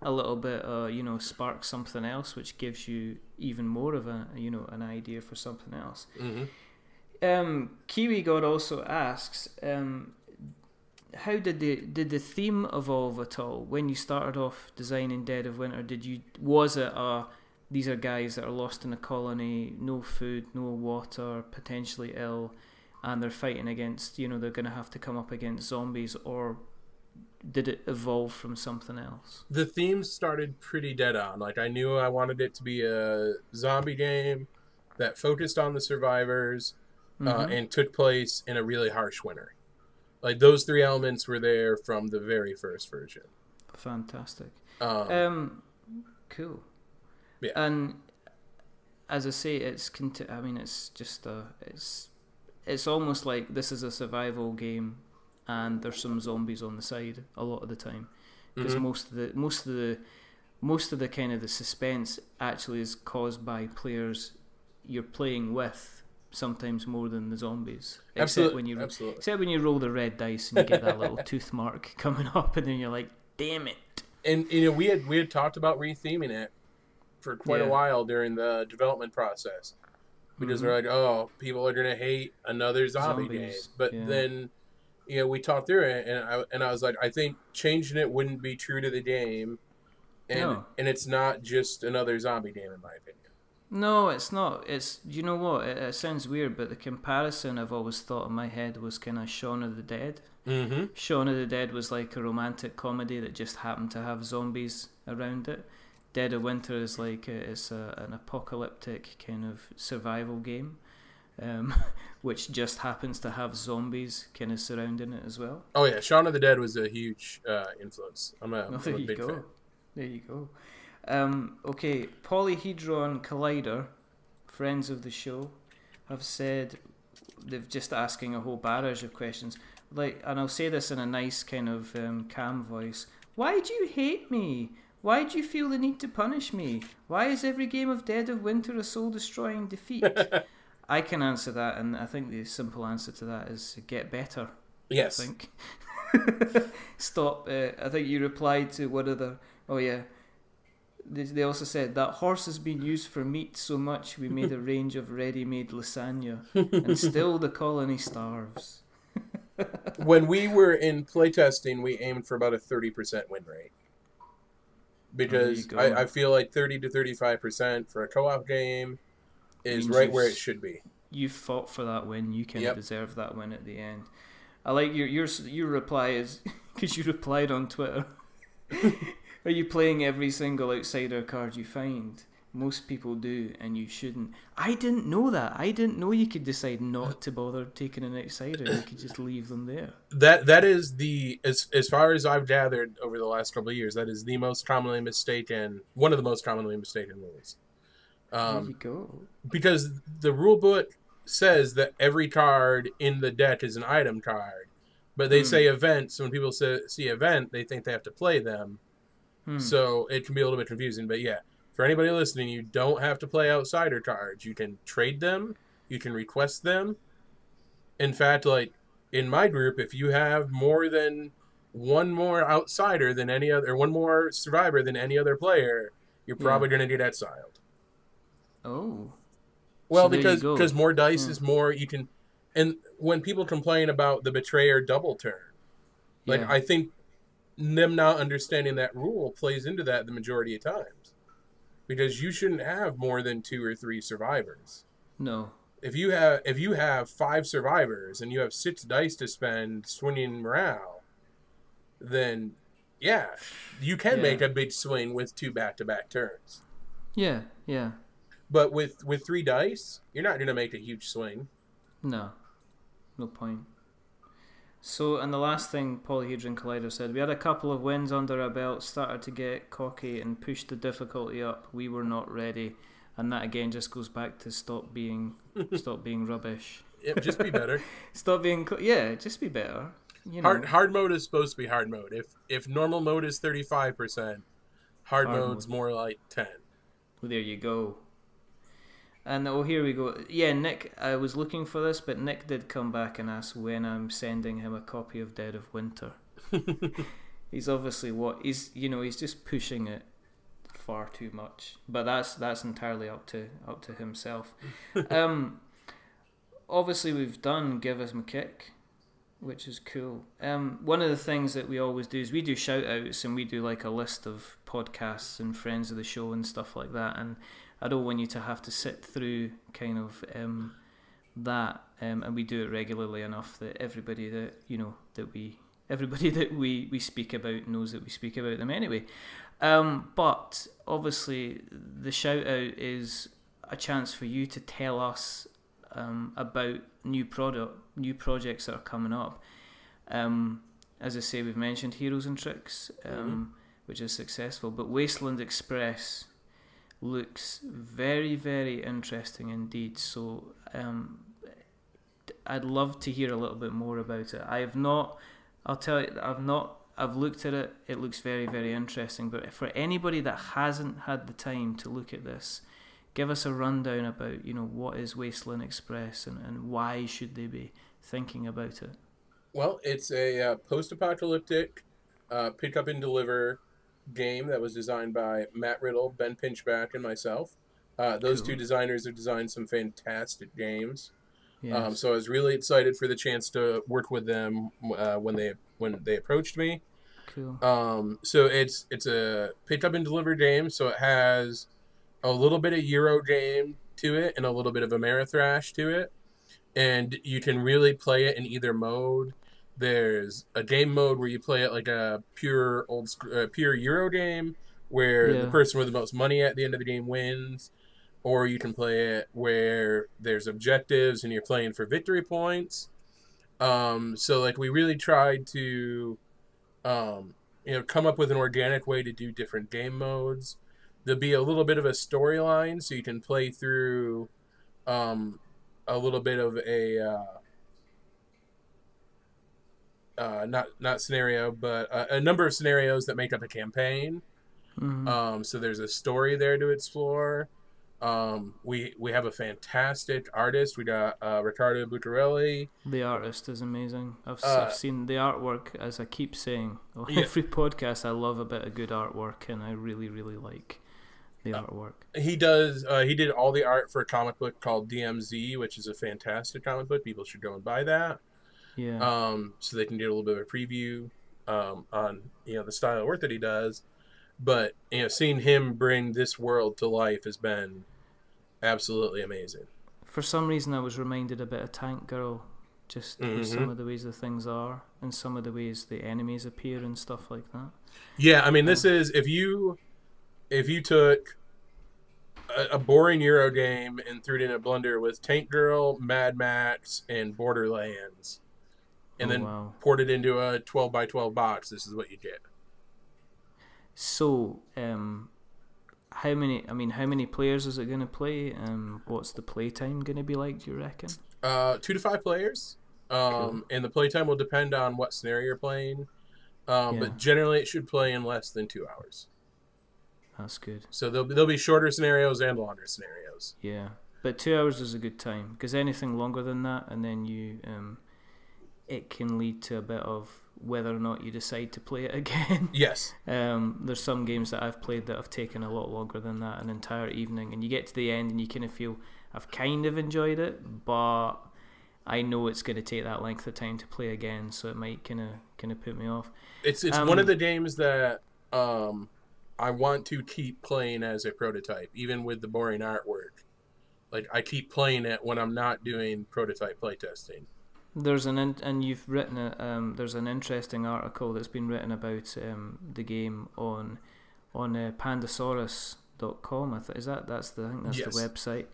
a little bit, uh, you know, spark something else, which gives you even more of a, you know, an idea for something else. Mm-hmm. Um, Kiwi God also asks, um, how did the did the theme evolve at all when you started off designing Dead of Winter? Did you was it a these are guys that are lost in a colony, no food, no water, potentially ill, and they're fighting against, you know, they're going to have to come up against zombies, or did it evolve from something else? The theme started pretty dead on. Like, I knew I wanted it to be a zombie game that focused on the survivors uh, mm-hmm. uh, and took place in a really harsh winter. Like, those three elements were there from the very first version. Fantastic. Um, um cool. Yeah. And as I say, it's conti- I mean, it's just a it's it's almost like this is a survival game, and there's some zombies on the side a lot of the time, because mm-hmm. most of the most of the most of the kind of the suspense actually is caused by players you're playing with sometimes more than the zombies. Except absolutely, when you absolutely. except when you roll the red dice and you get that little tooth mark coming up, and then you're like, "Damn it!" And you know, we had we had talked about retheming it for quite yeah. a while during the development process because mm-hmm. we're like, "Oh, people are gonna hate another zombie Zombies. game," but yeah. then. You know, we talked through it, and I and I was like, I think changing it wouldn't be true to the game, and no. and it's not just another zombie game, in my opinion. No, it's not. It's you know what? It, it, sounds weird, but the comparison I've always thought in my head was kind of Shaun of the Dead. Mm-hmm. Shaun of the Dead was like a romantic comedy that just happened to have zombies around it. Dead of Winter is like a, it's a, an apocalyptic kind of survival game, um, which just happens to have zombies kind of surrounding it as well. Oh yeah, Shaun of the Dead was a huge uh, influence. I'm a, oh, I'm a big go. fan. There you go. Um, okay, Polyhedron Collider, friends of the show, have said they've just asking a whole barrage of questions. Like, and I'll say this in a nice kind of um, calm voice. Why do you hate me? Why do you feel the need to punish me? Why is every game of Dead of Winter a soul-destroying defeat? I can answer that, and I think the simple answer to that is get better. Yes. I think. Stop. Uh, I think you replied to one of the. Oh yeah, they also said that horse has been used for meat so much we made a range of ready-made lasagna, and still the colony starves. when we were in playtesting, we aimed for about a thirty percent win rate because I, I, feel like thirty to thirty-five percent for a co-op game is right where it should be. You fought for that win. You can yep. deserve that win at the end. I like your your your reply is because you replied on Twitter. Are you playing every single outsider card you find? Most people do, and you shouldn't. I didn't know that. I didn't know you could decide not to bother taking an outsider. You could just leave them there. That that is the as as far as I've gathered over the last couple of years. That is the most commonly mistaken, one of the most commonly mistaken rules. Um, there you go. Because the rule book says that every card in the deck is an item card, but they mm. say events. When people say, see event, they think they have to play them. Hmm. So it can be a little bit confusing, but yeah, for anybody listening, you don't have to play outsider cards. You can trade them, you can request them. In fact, like in my group, if you have more than one more outsider than any other, or one more survivor than any other player, you're probably yeah. going to get exiled. Oh. Well, so because because more dice yeah. is more you can, and when people complain about the betrayer double turn, like yeah. I think them not understanding that rule plays into that the majority of times because you shouldn't have more than two or three survivors. No. If you have if you have five survivors and you have six dice to spend swinging morale then yeah you can yeah. make a big swing with two back-to-back turns. Yeah yeah. But with with three dice you're not going to make a huge swing. No. No point so, and the last thing Polyhedron Collider said, we had a couple of wins under our belt, started to get cocky and pushed the difficulty up. We were not ready, and that again just goes back to stop being, stop being rubbish. Yep, just be better. stop being, yeah, just be better. You know. Hard hard mode is supposed to be hard mode. If if normal mode is thirty five percent, hard mode's mode. more like ten. Well, there you go. And oh, here we go. Yeah, Nick, I was looking for this, but Nick did come back and ask when I'm sending him a copy of Dead of Winter. he's obviously what he's, you know, he's just pushing it far too much. But that's that's entirely up to up to himself. um, obviously, we've done Give Us a Kick, which is cool. Um, one of the things that we always do is we do shout outs and we do like a list of podcasts and friends of the show and stuff like that. And I don't want you to have to sit through kind of um, that, um, and we do it regularly enough that everybody that you know that we everybody that we, we speak about knows that we speak about them anyway. Um, but obviously, the shout out is a chance for you to tell us um, about new product, new projects that are coming up. Um, as I say, we've mentioned Heroes and Tricks, um, mm-hmm. which is successful, but Wasteland Express looks very, very interesting indeed. So um, I'd love to hear a little bit more about it. I have not. I'll tell you, I've not. I've looked at it. It looks very, very interesting. But for anybody that hasn't had the time to look at this, give us a rundown about you know what is Wasteland Express and, and why should they be thinking about it. Well, it's a uh, post-apocalyptic uh, pick up and deliver game that was designed by Matt Riddle, Ben Pinchback, and myself. Uh, those cool. two designers have designed some fantastic games. Um, yes. Um, so I was really excited for the chance to work with them uh, when they when they approached me. Cool. Um, so it's it's a pick up and deliver game. So it has a little bit of Euro game to it and a little bit of Ameritrash to it, and you can really play it in either mode. There's a game mode where you play it like a pure old uh, pure Euro game, where yeah. the person with the most money at the end of the game wins, or you can play it where there's objectives and you're playing for victory points. Um, so like we really tried to, um, you know, come up with an organic way to do different game modes. There'll be a little bit of a storyline, so you can play through um, a little bit of a uh, uh, not not scenario, but a, a, number of scenarios that make up a campaign. Mm-hmm. Um, so there's a story there to explore. Um, we we have a fantastic artist. We got uh, Riccardo. The artist is amazing. I've, uh, I've seen the artwork, as I keep saying. Yeah. Every podcast, I love a bit of good artwork, and I really really like the uh, artwork. He does. Uh, he did all the art for a comic book called DMZ, which is a fantastic comic book. People should go and buy that. Yeah. Um, so they can get a little bit of a preview um, on you know the style of work that he does. But you know, seeing him bring this world to life has been absolutely amazing. For some reason, I was reminded a bit of Tank Girl, just mm-hmm. some of the ways the things are, and some of the ways the enemies appear and stuff like that. Yeah, I mean, this is if you if you took a, a, boring Euro game and threw it in a blender with Tank Girl, Mad Max, and Borderlands, and oh, then wow. poured it into a 12 by 12 box, this is what you get. So, um, how many? I mean, how many players is it going to play? Um, what's the playtime going to be like? Do you reckon? Uh, two to five players. Um, cool. and the playtime will depend on what scenario you're playing. Um, yeah. but generally it should play in less than two hours. That's good. So there'll be, there'll be shorter scenarios and longer scenarios. Yeah, but two hours is a good time because anything longer than that, and then you um, it can lead to a bit of whether or not you decide to play it again. Yes. Um, there's some games that I've played that have taken a lot longer than that, an entire evening, and you get to the end and you kind of feel I've kind of enjoyed it, but I know it's going to take that length of time to play again, so it might kind of kind of put me off. It's it's um, one of the games that um, I want to keep playing as a prototype, even with the boring artwork. Like I keep playing it when I'm not doing prototype playtesting. There's an in, and you've written a, um, there's an interesting article that's been written about um, the game on on uh, pandasaurus.com. I th- is that that's the I think that's yes. the website,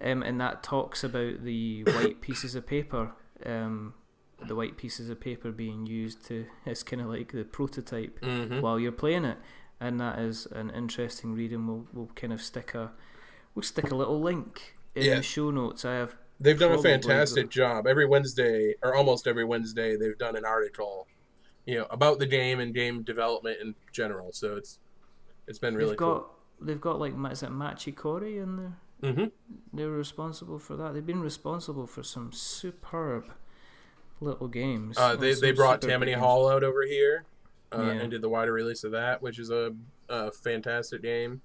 um, and that talks about the white pieces of paper, um, the white pieces of paper being used to it's kind of like the prototype mm-hmm. while you're playing it, and that is an interesting reading. we'll we'll kind of stick a we'll stick a little link in yeah. the show notes. I have They've done a fantastic job. Every Wednesday, or almost every Wednesday, they've done an article, you know, about the game and game development in general. So it's it's been really they've got, cool. They've got like is it Machi Koro in there? Mm-hmm. They're responsible for that. They've been responsible for some superb little games. Uh, they they brought Tammany Hall out over here uh, yeah. and did the wider release of that, which is a, a fantastic game.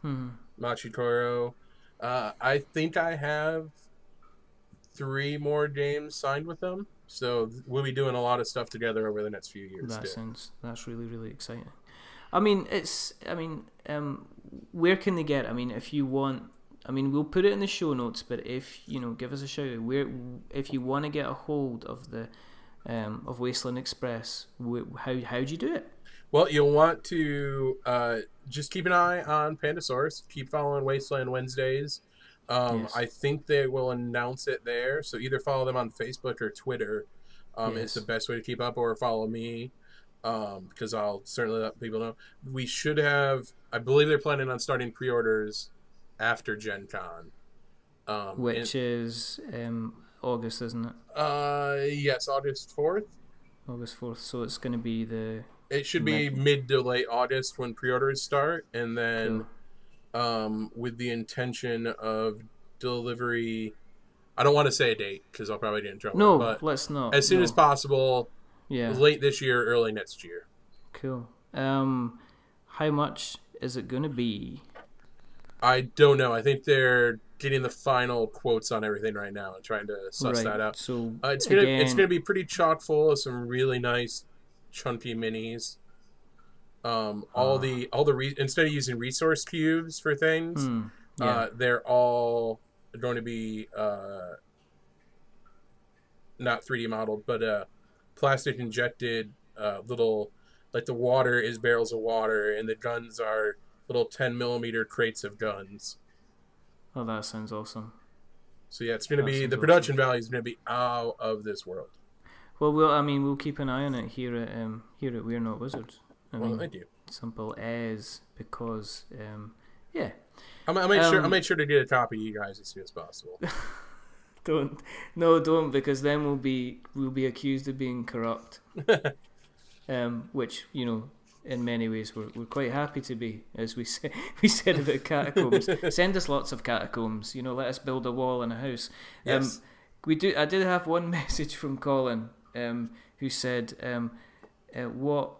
Hmm. Machi Koro. Uh, I think I have three more games signed with them. So we'll be doing a lot of stuff together over the next few years. That too. sounds that's really really exciting. I mean, it's I mean, um, where can they get? I mean, if you want, I mean, we'll put it in the show notes. But if you know, give us a shout. Where if you want to get a hold of the um, of Wasteland Express, how how do you do it? Well, you'll want to uh, just keep an eye on Pandasaurus. Keep following Wasteland Wednesdays. Um, yes. I think they will announce it there. So either follow them on Facebook or Twitter. Um, yes. It's the best way to keep up, or follow me um, because I'll certainly let people know. We should have. I believe they're planning on starting pre-orders after Gen Con, um, which and, is um, August, isn't it? Uh, yes, August fourth. August fourth. So it's going to be the. It should be mid to late August when pre-orders start, and then. Cool um, with the intention of delivery. I don't want to say a date because I'll probably get in trouble. No, but let's not. As soon no. as possible. Yeah. Late this year, early next year. Cool. Um, how much is it going to be? I don't know. I think they're getting the final quotes on everything right now and trying to suss right. that out. So uh, it's gonna again, it's gonna be pretty chock full of some really nice chunky minis. Um, all Ah. the all the re- instead of using resource cubes for things, hmm, yeah. uh, they're all going to be uh, not 3D modeled, but uh, plastic injected uh, little like the water is barrels of water and the guns are little 10 millimeter crates of guns. oh, that sounds awesome. So yeah, it's going to be the production value is going to be out of this world. Well, we'll. I mean, we'll keep an eye on it here at um, here at We're Not Wizards. I well, mean, thank you. simple as because um, yeah. I'll, I'll make sure Um, I'll sure to get a copy to you guys as soon as possible. Don't no, don't because then we'll be we'll be accused of being corrupt. um, which you know, in many ways, we're we're quite happy to be, as we say we said about catacombs. Send us lots of catacombs. You know, let us build a wall and a house. Yes. Um, we do. I did have one message from Colin, um, who said, um, uh, "What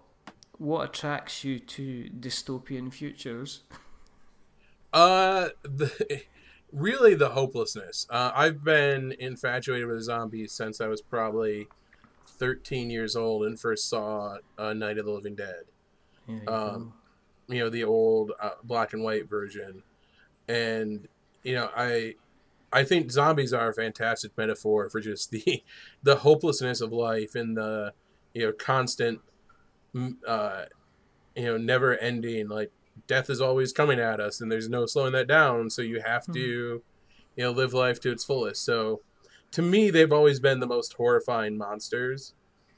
what attracts you to dystopian futures?" Uh, the, really the hopelessness. Uh, I've been infatuated with zombies since I was probably 13 years old and first saw uh, Night of the Living Dead. You Um, You know, the old uh, black and white version, and you know, I. I think zombies are a fantastic metaphor for just the the hopelessness of life and the you know constant uh, you know never ending like death is always coming at us and there's no slowing that down. So you have to you know live life to its fullest. So to me they've always been the most horrifying monsters.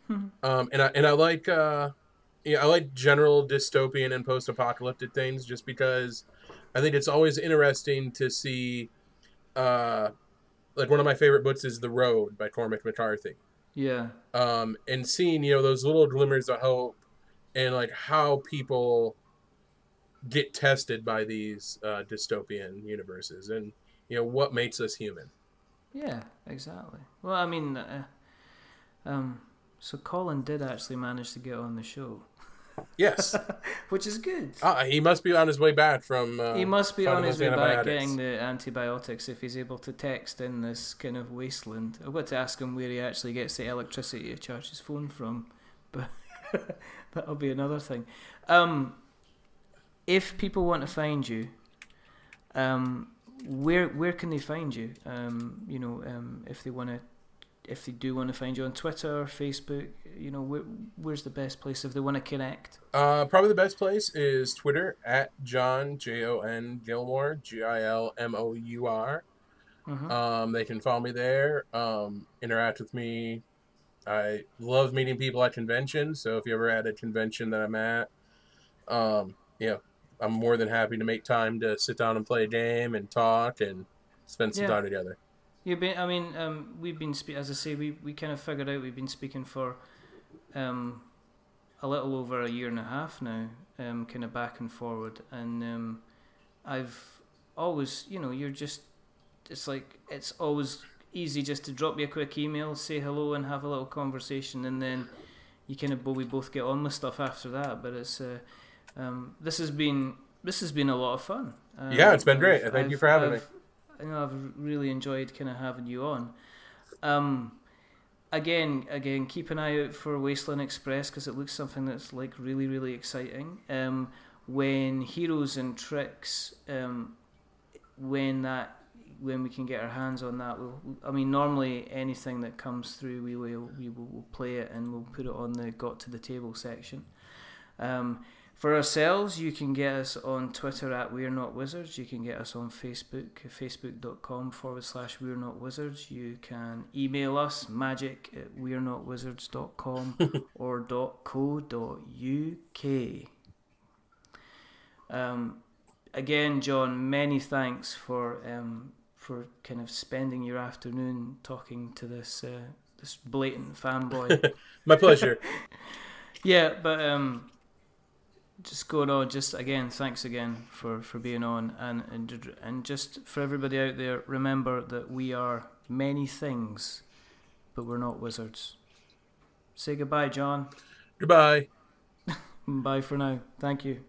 Hmm. um, and I and I like uh, yeah I like general dystopian and post-apocalyptic things just because I think it's always interesting to see uh, like one of my favorite books is The Road by Cormac McCarthy. Yeah, um, and seeing you know those little glimmers of hope and like how people get tested by these uh, dystopian universes and you know what makes us human yeah, exactly. Well, I mean, uh, um, so Colin did actually manage to get on the show, yes which is good. uh, he must be on his way back from uh, he must be on his way back getting the antibiotics if he's able to text in this kind of wasteland. I've got to ask him where he actually gets the electricity to charge his phone from, but that'll be another thing. Um, if people want to find you, um, where where can they find you? Um, you know, um, if they want to, if they do want to find you on Twitter, or Facebook, you know, where, where's the best place if they want to connect? uh, probably the best place is twitter at Jon j-o-n Gilmour g-i-l-m-o-u-r Mhm. Um, they can follow me there, um, interact with me. I love meeting people at conventions. So if you're ever at a convention that I'm at, um, you know, I'm more than happy to make time to sit down and play a game and talk and spend some Yeah. time together. You've been. I mean, um, we've been. Spe- as I say, we we kind of figured out we've been speaking for, um, a little over a year and a half now. Um, kind of back and forward, and um, I've always, you know, you're just. It's like it's always easy just to drop you a quick email, say hello, and have a little conversation, and then you kind of we both get on with stuff after that. But it's uh, um, this has been this has been a lot of fun. Um, Yeah, it's been great. I've- Thank you I've- for having me. I've- I know I've really enjoyed kind of having you on. Um, again, again, keep an eye out for Wasteland Express because it looks something that's like really, really exciting. Um, when Heroes and Tricks, um, when that, when we can get our hands on that, we'll. I mean, normally anything that comes through, we will, we will we'll play it and we'll put it on the got to the table section. Um, for ourselves, you can get us on Twitter at We're Not Wizards. You can get us on Facebook, facebook.com forward slash We're Not Wizards. You can email us magic at we're not wizards.com or .co.uk. Um, again, Jon, many thanks for um, for kind of spending your afternoon talking to this uh, this blatant fanboy. My pleasure. Yeah, but um, just going on. Just again, thanks again for for being on, and and and just for everybody out there, remember that we are many things, but we're not wizards. Say goodbye, Jon. Goodbye. Bye for now. Thank you.